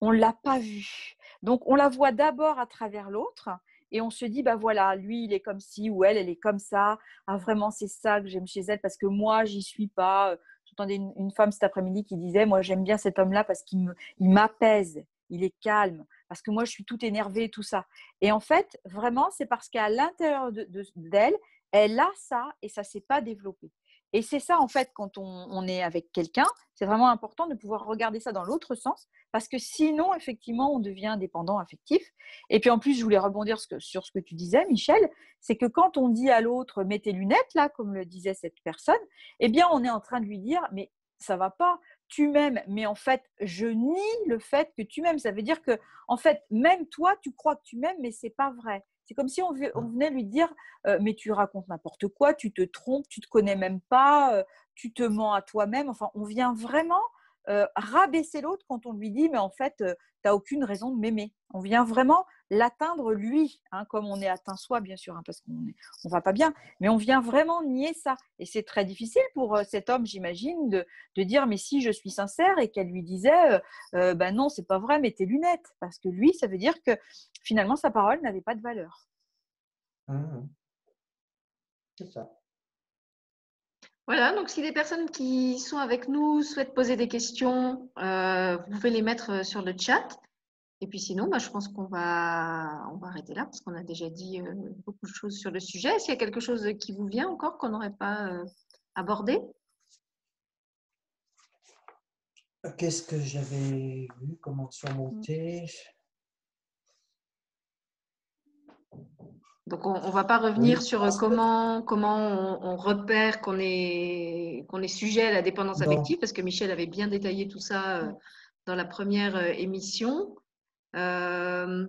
On ne l'a pas vu. Donc, on la voit d'abord à travers l'autre et on se dit, bah voilà, lui, il est comme ci ou elle, elle est comme ça. Ah, vraiment, c'est ça que j'aime chez elle parce que moi, j'y suis pas. J'entendais une, femme cet après-midi qui disait, moi, j'aime bien cet homme-là parce qu'il m'apaise, il est calme, parce que moi, je suis tout énervée, tout ça. Et en fait, vraiment, c'est parce qu'à l'intérieur d'elle, elle a ça et ça ne s'est pas développé. Et c'est ça, en fait, quand on, est avec quelqu'un, c'est vraiment important de pouvoir regarder ça dans l'autre sens, parce que sinon, effectivement, on devient dépendant affectif. Et puis, en plus, je voulais rebondir sur ce que tu disais, Michel, c'est que quand on dit à l'autre, mets tes lunettes, là, comme le disait cette personne, eh bien, on est en train de lui dire, mais ça va pas, tu m'aimes, mais en fait, je nie le fait que tu m'aimes. Ça veut dire que, en fait, même toi, tu crois que tu m'aimes, mais c'est pas vrai. C'est comme si on, venait lui dire euh, Mais tu racontes n'importe quoi, tu te trompes, tu te connais même pas, euh, tu te mens à toi-même. Enfin, on vient vraiment euh, rabaisser l'autre quand on lui dit Mais en fait, tu n'as aucune raison de m'aimer. On vient vraiment l'atteindre lui, hein, comme on est atteint soi, bien sûr, hein, parce qu'on on va pas bien. Mais on vient vraiment nier ça. Et c'est très difficile pour cet homme, j'imagine, de, dire Mais si je suis sincère et qu'elle lui disait Ben non, c'est pas vrai, mets tes lunettes. Parce que lui, ça veut dire que finalement, sa parole n'avait pas de valeur. Mmh. Ça. Voilà, donc si des personnes qui sont avec nous souhaitent poser des questions, euh, vous pouvez les mettre euh, sur le chat. Et puis sinon, bah, je pense qu'on va, on va arrêter là parce qu'on a déjà dit euh, beaucoup de choses sur le sujet. S'il y a quelque chose qui vous vient encore qu'on n'aurait pas abordé? Qu'est-ce que j'avais vu Comment surmonter Donc, on ne va pas revenir sur comment, comment on, repère qu'on est, qu'on est sujet à la dépendance affective, parce que Michel avait bien détaillé tout ça euh, dans la première euh, émission. Euh,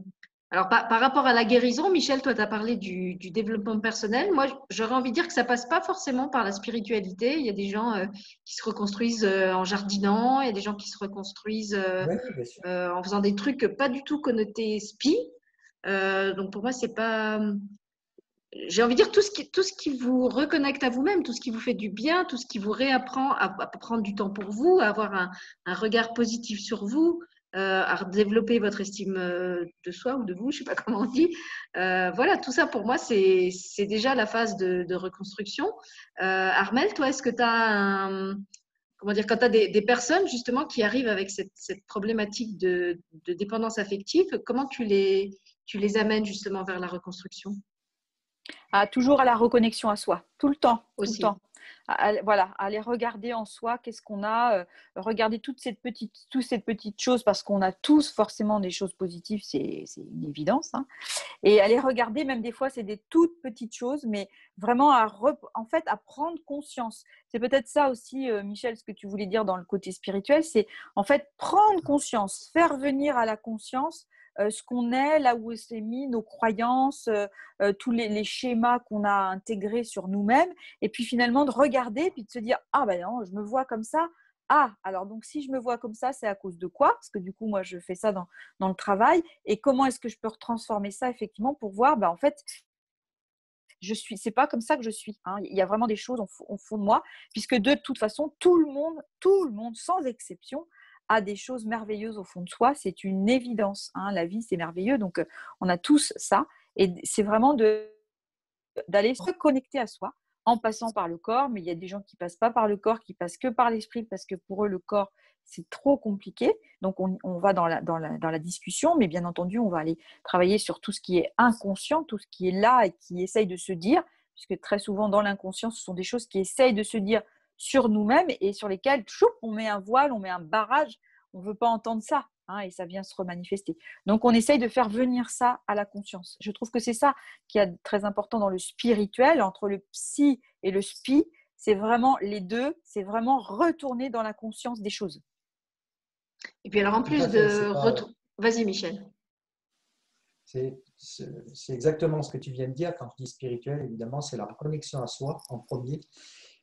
alors, par, rapport à la guérison, Michel, toi, tu as parlé du, développement personnel. Moi, j'aurais envie de dire que ça passe pas forcément par la spiritualité. Il y a des gens qui se reconstruisent en jardinant, il y a des gens qui se reconstruisent en faisant des trucs pas du tout connotés spi. Euh, donc pour moi, c'est pas. J'ai envie de dire tout ce, qui, tout ce qui vous reconnecte à vous-même, tout ce qui vous fait du bien, tout ce qui vous réapprend à, prendre du temps pour vous, à avoir un, regard positif sur vous, euh, à développer votre estime euh, de soi ou de vous, je sais pas comment on dit. voilà, tout ça pour moi, c'est déjà la phase de, reconstruction. Armel, toi, est-ce que tu as un, comment dire, quand tu as des, personnes justement qui arrivent avec cette, problématique de, de, dépendance affective, comment tu les, tu les amènes justement vers la reconstruction? Ah, Toujours à la reconnexion à soi, tout le temps, Aussi. Tout le temps. voilà, aller regarder en soi qu'est-ce qu'on a, euh, regarder toutes ces petites, toutes ces petites choses parce qu'on a tous forcément des choses positives, c'est une évidence. Hein. Et aller regarder, même des fois, c'est des toutes petites choses, mais vraiment à, en fait, à prendre conscience. C'est peut-être ça aussi, euh, Michel, ce que tu voulais dire dans le côté spirituel, c'est en fait prendre conscience, faire venir à la conscience ce qu'on est, là où c'est mis, nos croyances, euh, euh, tous les, schémas qu'on a intégrés sur nous-mêmes, et puis finalement de regarder, puis de se dire ah ben non, je me vois comme ça. ah, alors donc si je me vois comme ça, c'est à cause de quoi? Parce que du coup, moi, je fais ça dans, dans le travail. Et comment est-ce que je peux retransformer ça effectivement pour voir, bah, en fait, je suis, c'est pas comme ça que je suis. Hein. Il y a vraiment des choses au, fond de moi, puisque de toute façon, tout le monde, tout le monde, sans exception, a des choses merveilleuses au fond de soi. C'est une évidence. Hein. La vie, c'est merveilleux. Donc, euh, on a tous ça. Et c'est vraiment d'aller se connecter à soi en passant par le corps. Mais il y a des gens qui passent pas par le corps, qui passent que par l'esprit, parce que pour eux, le corps, c'est trop compliqué. Donc, on, va dans la, dans, la, dans la, discussion, mais bien entendu, on va aller travailler sur tout ce qui est inconscient, tout ce qui est là et qui essaye de se dire, puisque très souvent, dans l'inconscient, ce sont des choses qui essayent de se dire sur nous-mêmes et sur lesquelles, choup, on met un voile, on met un barrage. On ne veut pas entendre ça. Hein, et ça vient se remanifester. Donc, on essaye de faire venir ça à la conscience. Je trouve que c'est ça qui est très important dans le spirituel, entre le psy et le spi. C'est vraiment les deux, c'est vraiment retourner dans la conscience des choses. Et puis alors en plus de retour, vas-y Michel. C'est exactement ce que tu viens de dire quand tu dis spirituel, évidemment, c'est la reconnexion à soi en premier.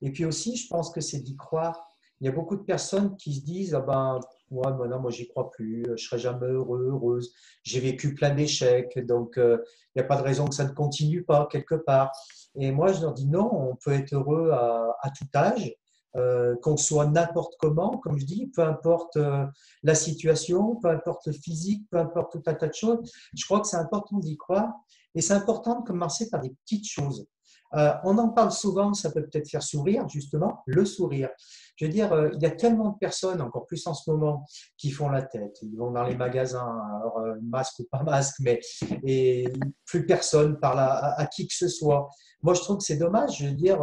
Et puis aussi, je pense que c'est d'y croire. Il y a beaucoup de personnes qui se disent ah ben, moi, maintenant, moi, j'y crois plus, je serai jamais heureux, heureuse. J'ai vécu plein d'échecs, donc euh, il n'y a pas de raison que ça ne continue pas quelque part. Et moi, je leur dis non, on peut être heureux à, tout âge. Euh, qu'on soit n'importe comment, comme je dis, peu importe euh, la situation, peu importe le physique, peu importe tout un tas de choses. Je crois que c'est important d'y croire et c'est important de commencer par des petites choses. Euh, on en parle souvent, ça peut peut-être faire sourire, justement, le sourire. Je veux dire, il y a tellement de personnes, encore plus en ce moment, qui font la tête. Ils vont dans les magasins, alors, masque ou pas masque, mais et plus personne parle à, à, qui que ce soit. Moi, je trouve que c'est dommage. Je veux dire,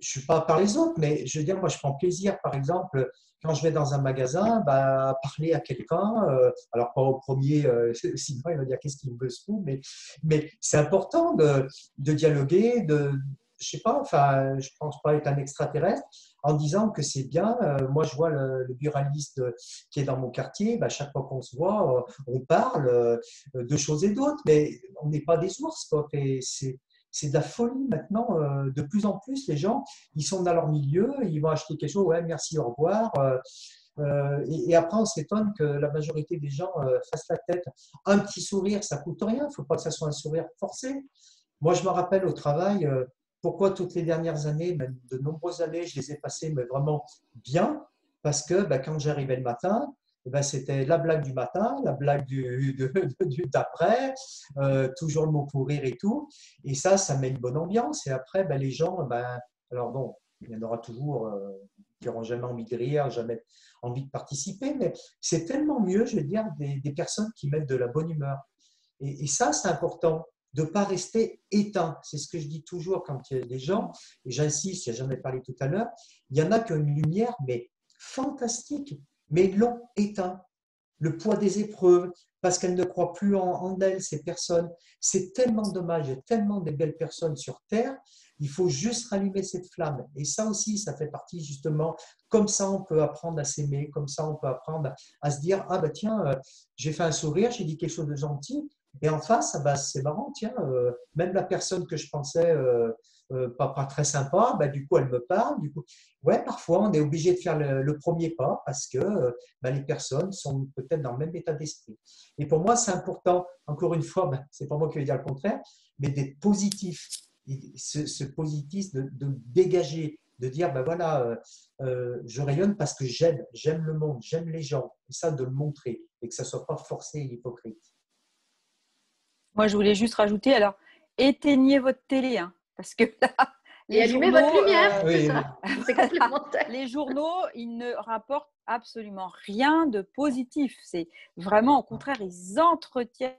je ne suis pas par les autres, mais je veux dire, moi, je prends plaisir, par exemple, quand je vais dans un magasin, bah, parler à quelqu'un, euh, alors pas au premier, euh, sinon il va dire qu'est-ce qu'il me fout, mais, mais c'est important de, de, dialoguer, de, je sais pas, enfin, je pense pas être un extraterrestre, en disant que c'est bien. Euh, moi, je vois le, le, buraliste qui est dans mon quartier, bah, chaque fois qu'on se voit, on parle de choses et d'autres, mais on n'est pas des ours, quoi. Et c'est c'est de la folie maintenant. Euh, de plus en plus, les gens, ils sont dans leur milieu, ils vont acheter quelque chose, ouais, merci, au revoir. Euh, euh, et, après, on s'étonne que la majorité des gens fassent la tête. Un petit sourire, ça coûte rien. Il ne faut pas que ça soit un sourire forcé. Moi, je me rappelle au travail, pourquoi toutes les dernières années, même de nombreuses années, je les ai passées mais vraiment bien. Parce que bah, quand j'arrivais le matin, ben, c'était la blague du matin, la blague du, d'après, euh, toujours le mot pour rire et tout. Et ça, ça met une bonne ambiance. Et après, ben, les gens, ben, alors bon, il y en aura toujours euh, qui n'auront jamais envie de rire, jamais envie de participer, mais c'est tellement mieux, je veux dire, des, personnes qui mettent de la bonne humeur. Et, ça, c'est important de ne pas rester éteint. C'est ce que je dis toujours quand il y a des gens, et j'insiste, il n'y a jamais parlé tout à l'heure, il y en a qui ont une lumière, mais fantastique mais ils l'ont éteint. Le poids des épreuves, parce qu'elles ne croient plus en, elles, ces personnes. C'est tellement dommage, il y a tellement de belles personnes sur Terre, il faut juste rallumer cette flamme. Et ça aussi, ça fait partie justement, comme ça on peut apprendre à s'aimer, comme ça on peut apprendre à se dire, ah bah tiens, euh, j'ai fait un sourire, j'ai dit quelque chose de gentil, et en face, ah bah, c'est marrant, tiens, euh, même la personne que je pensais euh, euh, pas, très sympa, bah, du coup, elle me parle. Du coup, ouais, parfois, on est obligé de faire le, premier pas parce que bah, les personnes sont peut-être dans le même état d'esprit. Et pour moi, c'est important, encore une fois, bah, c'est pas moi qui vais dire le contraire, mais d'être positif. ce, ce positif, de, de, dégager, de dire, ben voilà, je rayonne parce que j'aime, j'aime le monde, j'aime les gens. Et ça, de le montrer et que ça soit pas forcé et hypocrite. Moi, je voulais juste rajouter, alors, éteignez votre télé, hein, parce que là, et allumez votre lumière, euh, c'est complémentaire. les journaux, ils ne rapportent absolument rien de positif. C'est vraiment, au contraire, ils entretiennent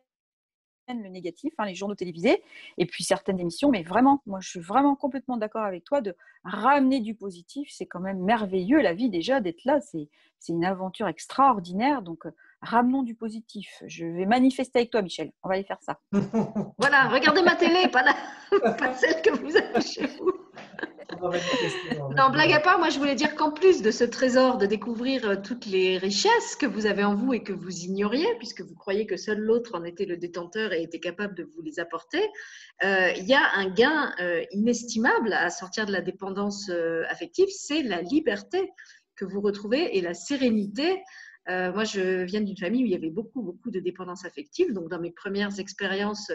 le négatif, hein, les journaux télévisés, et puis certaines émissions, mais vraiment, moi je suis vraiment complètement d'accord avec toi de ramener du positif, c'est quand même merveilleux, la vie déjà d'être là, c'est une aventure extraordinaire, donc euh, ramenons du positif. Je vais manifester avec toi, Michel. On va aller faire ça. voilà, regardez ma télé, pas, pas celle que vous avez chez vous. non, blague à part, moi je voulais dire qu'en plus de ce trésor, de découvrir euh, toutes les richesses que vous avez en vous et que vous ignoriez, puisque vous croyez que seul l'autre en était le détenteur et était capable de vous les apporter, euh, il y a un gain euh, inestimable à sortir de la dépendance affective, c'est la liberté que vous retrouvez et la sérénité. Moi, je viens d'une famille où il y avait beaucoup, beaucoup de dépendance affective. Donc, dans mes premières expériences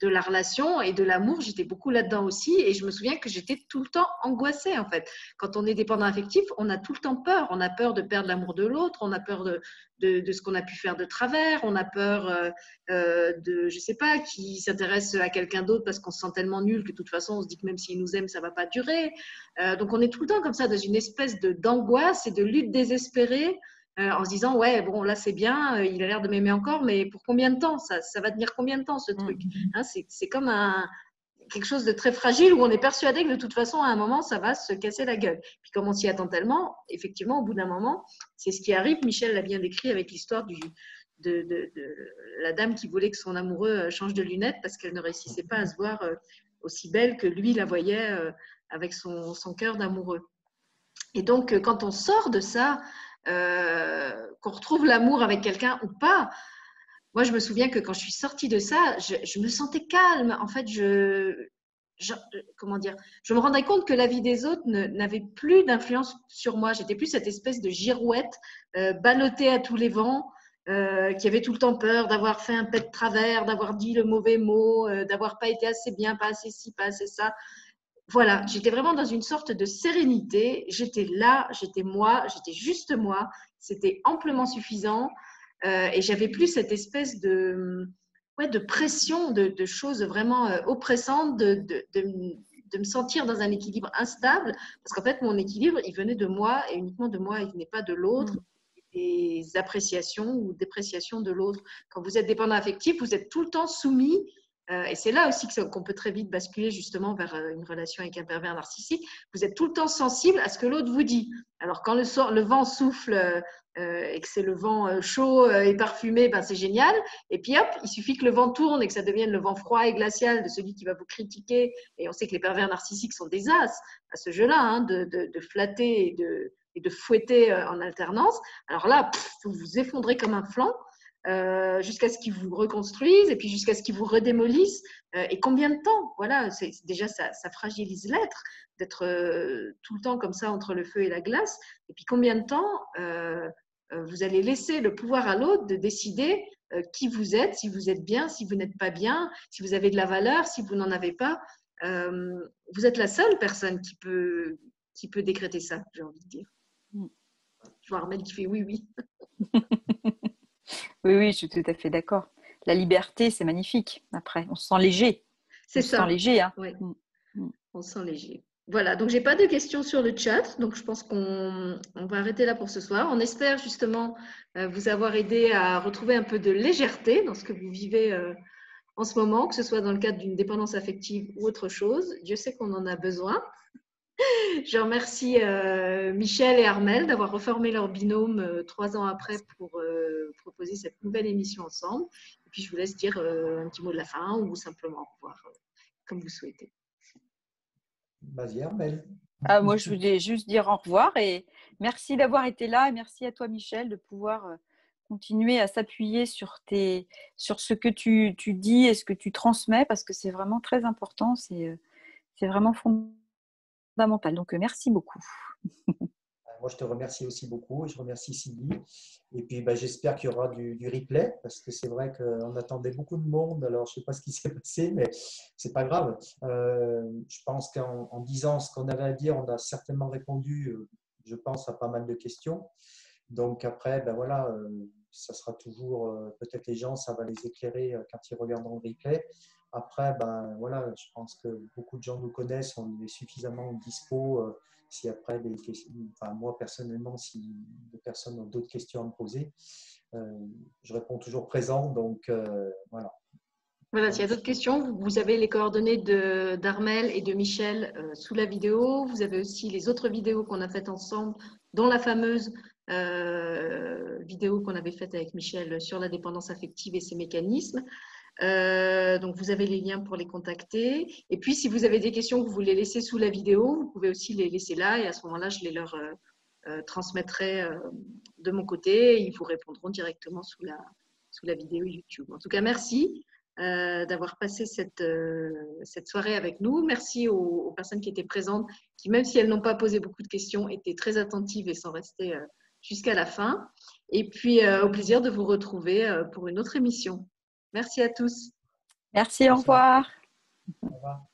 de la relation et de l'amour, j'étais beaucoup là-dedans aussi. Et je me souviens que j'étais tout le temps angoissée, en fait. Quand on est dépendant affectif, on a tout le temps peur. On a peur de perdre l'amour de l'autre, on a peur de, de, ce qu'on a pu faire de travers, on a peur euh, euh, de, je sais pas, qui s'intéresse à quelqu'un d'autre parce qu'on se sent tellement nul que de toute façon, on se dit que même s'il nous aime, ça va pas durer. Euh, donc, on est tout le temps comme ça, dans une espèce d'angoisse et de lutte désespérée euh, en se disant ouais bon là c'est bien, euh, il a l'air de m'aimer encore, mais pour combien de temps? Ça, ça va tenir combien de temps ce truc? Mm. hein, C'est comme un, quelque chose de très fragile où on est persuadé que de toute façon à un moment ça va se casser la gueule. Puis comme on s'y attend tellement, effectivement au bout d'un moment c'est ce qui arrive. Michel l'a bien décrit avec l'histoire du de, de, la dame qui voulait que son amoureux euh, change de lunettes parce qu'elle ne réussissait pas à se voir aussi belle que lui la voyait avec son, son cœur d'amoureux. Et donc, quand on sort de ça, euh, qu'on retrouve l'amour avec quelqu'un ou pas. Moi, je me souviens que quand je suis sortie de ça, je, me sentais calme. En fait, je, comment dire, je me rendais compte que la vie des autres n'avait plus d'influence sur moi. J'étais plus cette espèce de girouette euh, ballottée à tous les vents, euh, qui avait tout le temps peur d'avoir fait un pet de travers, d'avoir dit le mauvais mot, d'avoir pas été assez bien, pas assez ci, pas assez ça voilà, j'étais vraiment dans une sorte de sérénité. J'étais là, j'étais moi, j'étais juste moi. C'était amplement suffisant. Euh, et j'avais plus cette espèce de, ouais, de pression, de, choses vraiment euh, oppressantes, de, de, de, me sentir dans un équilibre instable. Parce qu'en fait, mon équilibre, il venait de moi et uniquement de moi, il venait pas de l'autre. Mm. Des appréciations ou dépréciations de l'autre. Quand vous êtes dépendant affectif, vous êtes tout le temps soumis euh, et c'est là aussi qu'on peut très vite basculer justement vers euh, une relation avec un pervers narcissique. Vous êtes tout le temps sensible à ce que l'autre vous dit. Alors quand le, vent souffle euh, et que c'est le vent chaud et parfumé, ben c'est génial. Et puis hop, il suffit que le vent tourne et que ça devienne le vent froid et glacial de celui qui va vous critiquer. Et on sait que les pervers narcissiques sont des as à ce jeu-là, hein, de, de, flatter et de, et de fouetter en alternance. Alors là, vous vous effondrez comme un flanc. Euh, jusqu'à ce qu'ils vous reconstruisent et puis jusqu'à ce qu'ils vous redémolissent. Euh, et combien de temps? Voilà, c'est déjà ça, ça fragilise l'être d'être euh, tout le temps comme ça entre le feu et la glace. Et puis combien de temps vous allez laisser le pouvoir à l'autre de décider qui vous êtes, si vous êtes bien, si vous n'êtes pas bien, si vous avez de la valeur, si vous n'en avez pas. vous êtes la seule personne qui peut, qui peut décréter ça, j'ai envie de dire. Mm. Je vois Armel qui fait oui, oui. Oui, oui, je suis tout à fait d'accord. La liberté, c'est magnifique. Après, on se sent léger. C'est ça. On se sent léger. Hein. Mm. Mm. On se sent léger. Voilà, donc j'ai pas de questions sur le chat, donc je pense qu'on va arrêter là pour ce soir. On espère justement euh, vous avoir aidé à retrouver un peu de légèreté dans ce que vous vivez euh, en ce moment, que ce soit dans le cadre d'une dépendance affective ou autre chose. Dieu sait qu'on en a besoin. Je remercie euh, Michel et Armel d'avoir reformé leur binôme trois ans après pour proposer cette nouvelle émission ensemble. Et puis je vous laisse dire un petit mot de la fin ou simplement au revoir, comme vous souhaitez. Vas-y Armel. Ah, moi, je voulais juste dire au revoir et merci d'avoir été là et merci à toi Michel de pouvoir continuer à s'appuyer sur, tes, sur ce que tu, tu, dis et ce que tu transmets parce que c'est vraiment très important, c'est vraiment fondamental. Donc, euh, merci beaucoup. Moi, je te remercie aussi beaucoup je remercie Cindy. Et puis, ben, j'espère qu'il y aura du, replay parce que c'est vrai qu'on attendait beaucoup de monde. Alors, je ne sais pas ce qui s'est passé, mais c'est pas grave. Euh, je pense qu'en disant ce qu'on avait à dire, on a certainement répondu, euh, je pense, à pas mal de questions. Donc, après, ben voilà, ça sera toujours, peut-être les gens, ça va les éclairer quand ils regarderont le replay. Après, ben, voilà, je pense que beaucoup de gens nous connaissent, on est suffisamment dispo. Euh, si après, enfin, moi personnellement, si des personnes ont d'autres questions à me poser, euh, je réponds toujours présent. Donc euh, voilà. Voilà, s'il y a d'autres questions, vous avez les coordonnées d'Armel et de Michel sous la vidéo. Vous avez aussi les autres vidéos qu'on a faites ensemble, dont la fameuse vidéo qu'on avait faite avec Michel sur la dépendance affective et ses mécanismes. Euh, donc, vous avez les liens pour les contacter. Et puis, si vous avez des questions que vous voulez laisser sous la vidéo, vous pouvez aussi les laisser là. Et à ce moment-là, je les leur euh, euh, transmettrai de mon côté. Ils vous répondront directement sous la, sous la vidéo YouTube. En tout cas, merci. d'avoir passé cette, cette soirée avec nous. Merci aux, personnes qui étaient présentes, qui, même si elles n'ont pas posé beaucoup de questions, étaient très attentives et sont restées jusqu'à la fin. Et puis, au plaisir de vous retrouver pour une autre émission. Merci à tous. Merci, au revoir. Au revoir.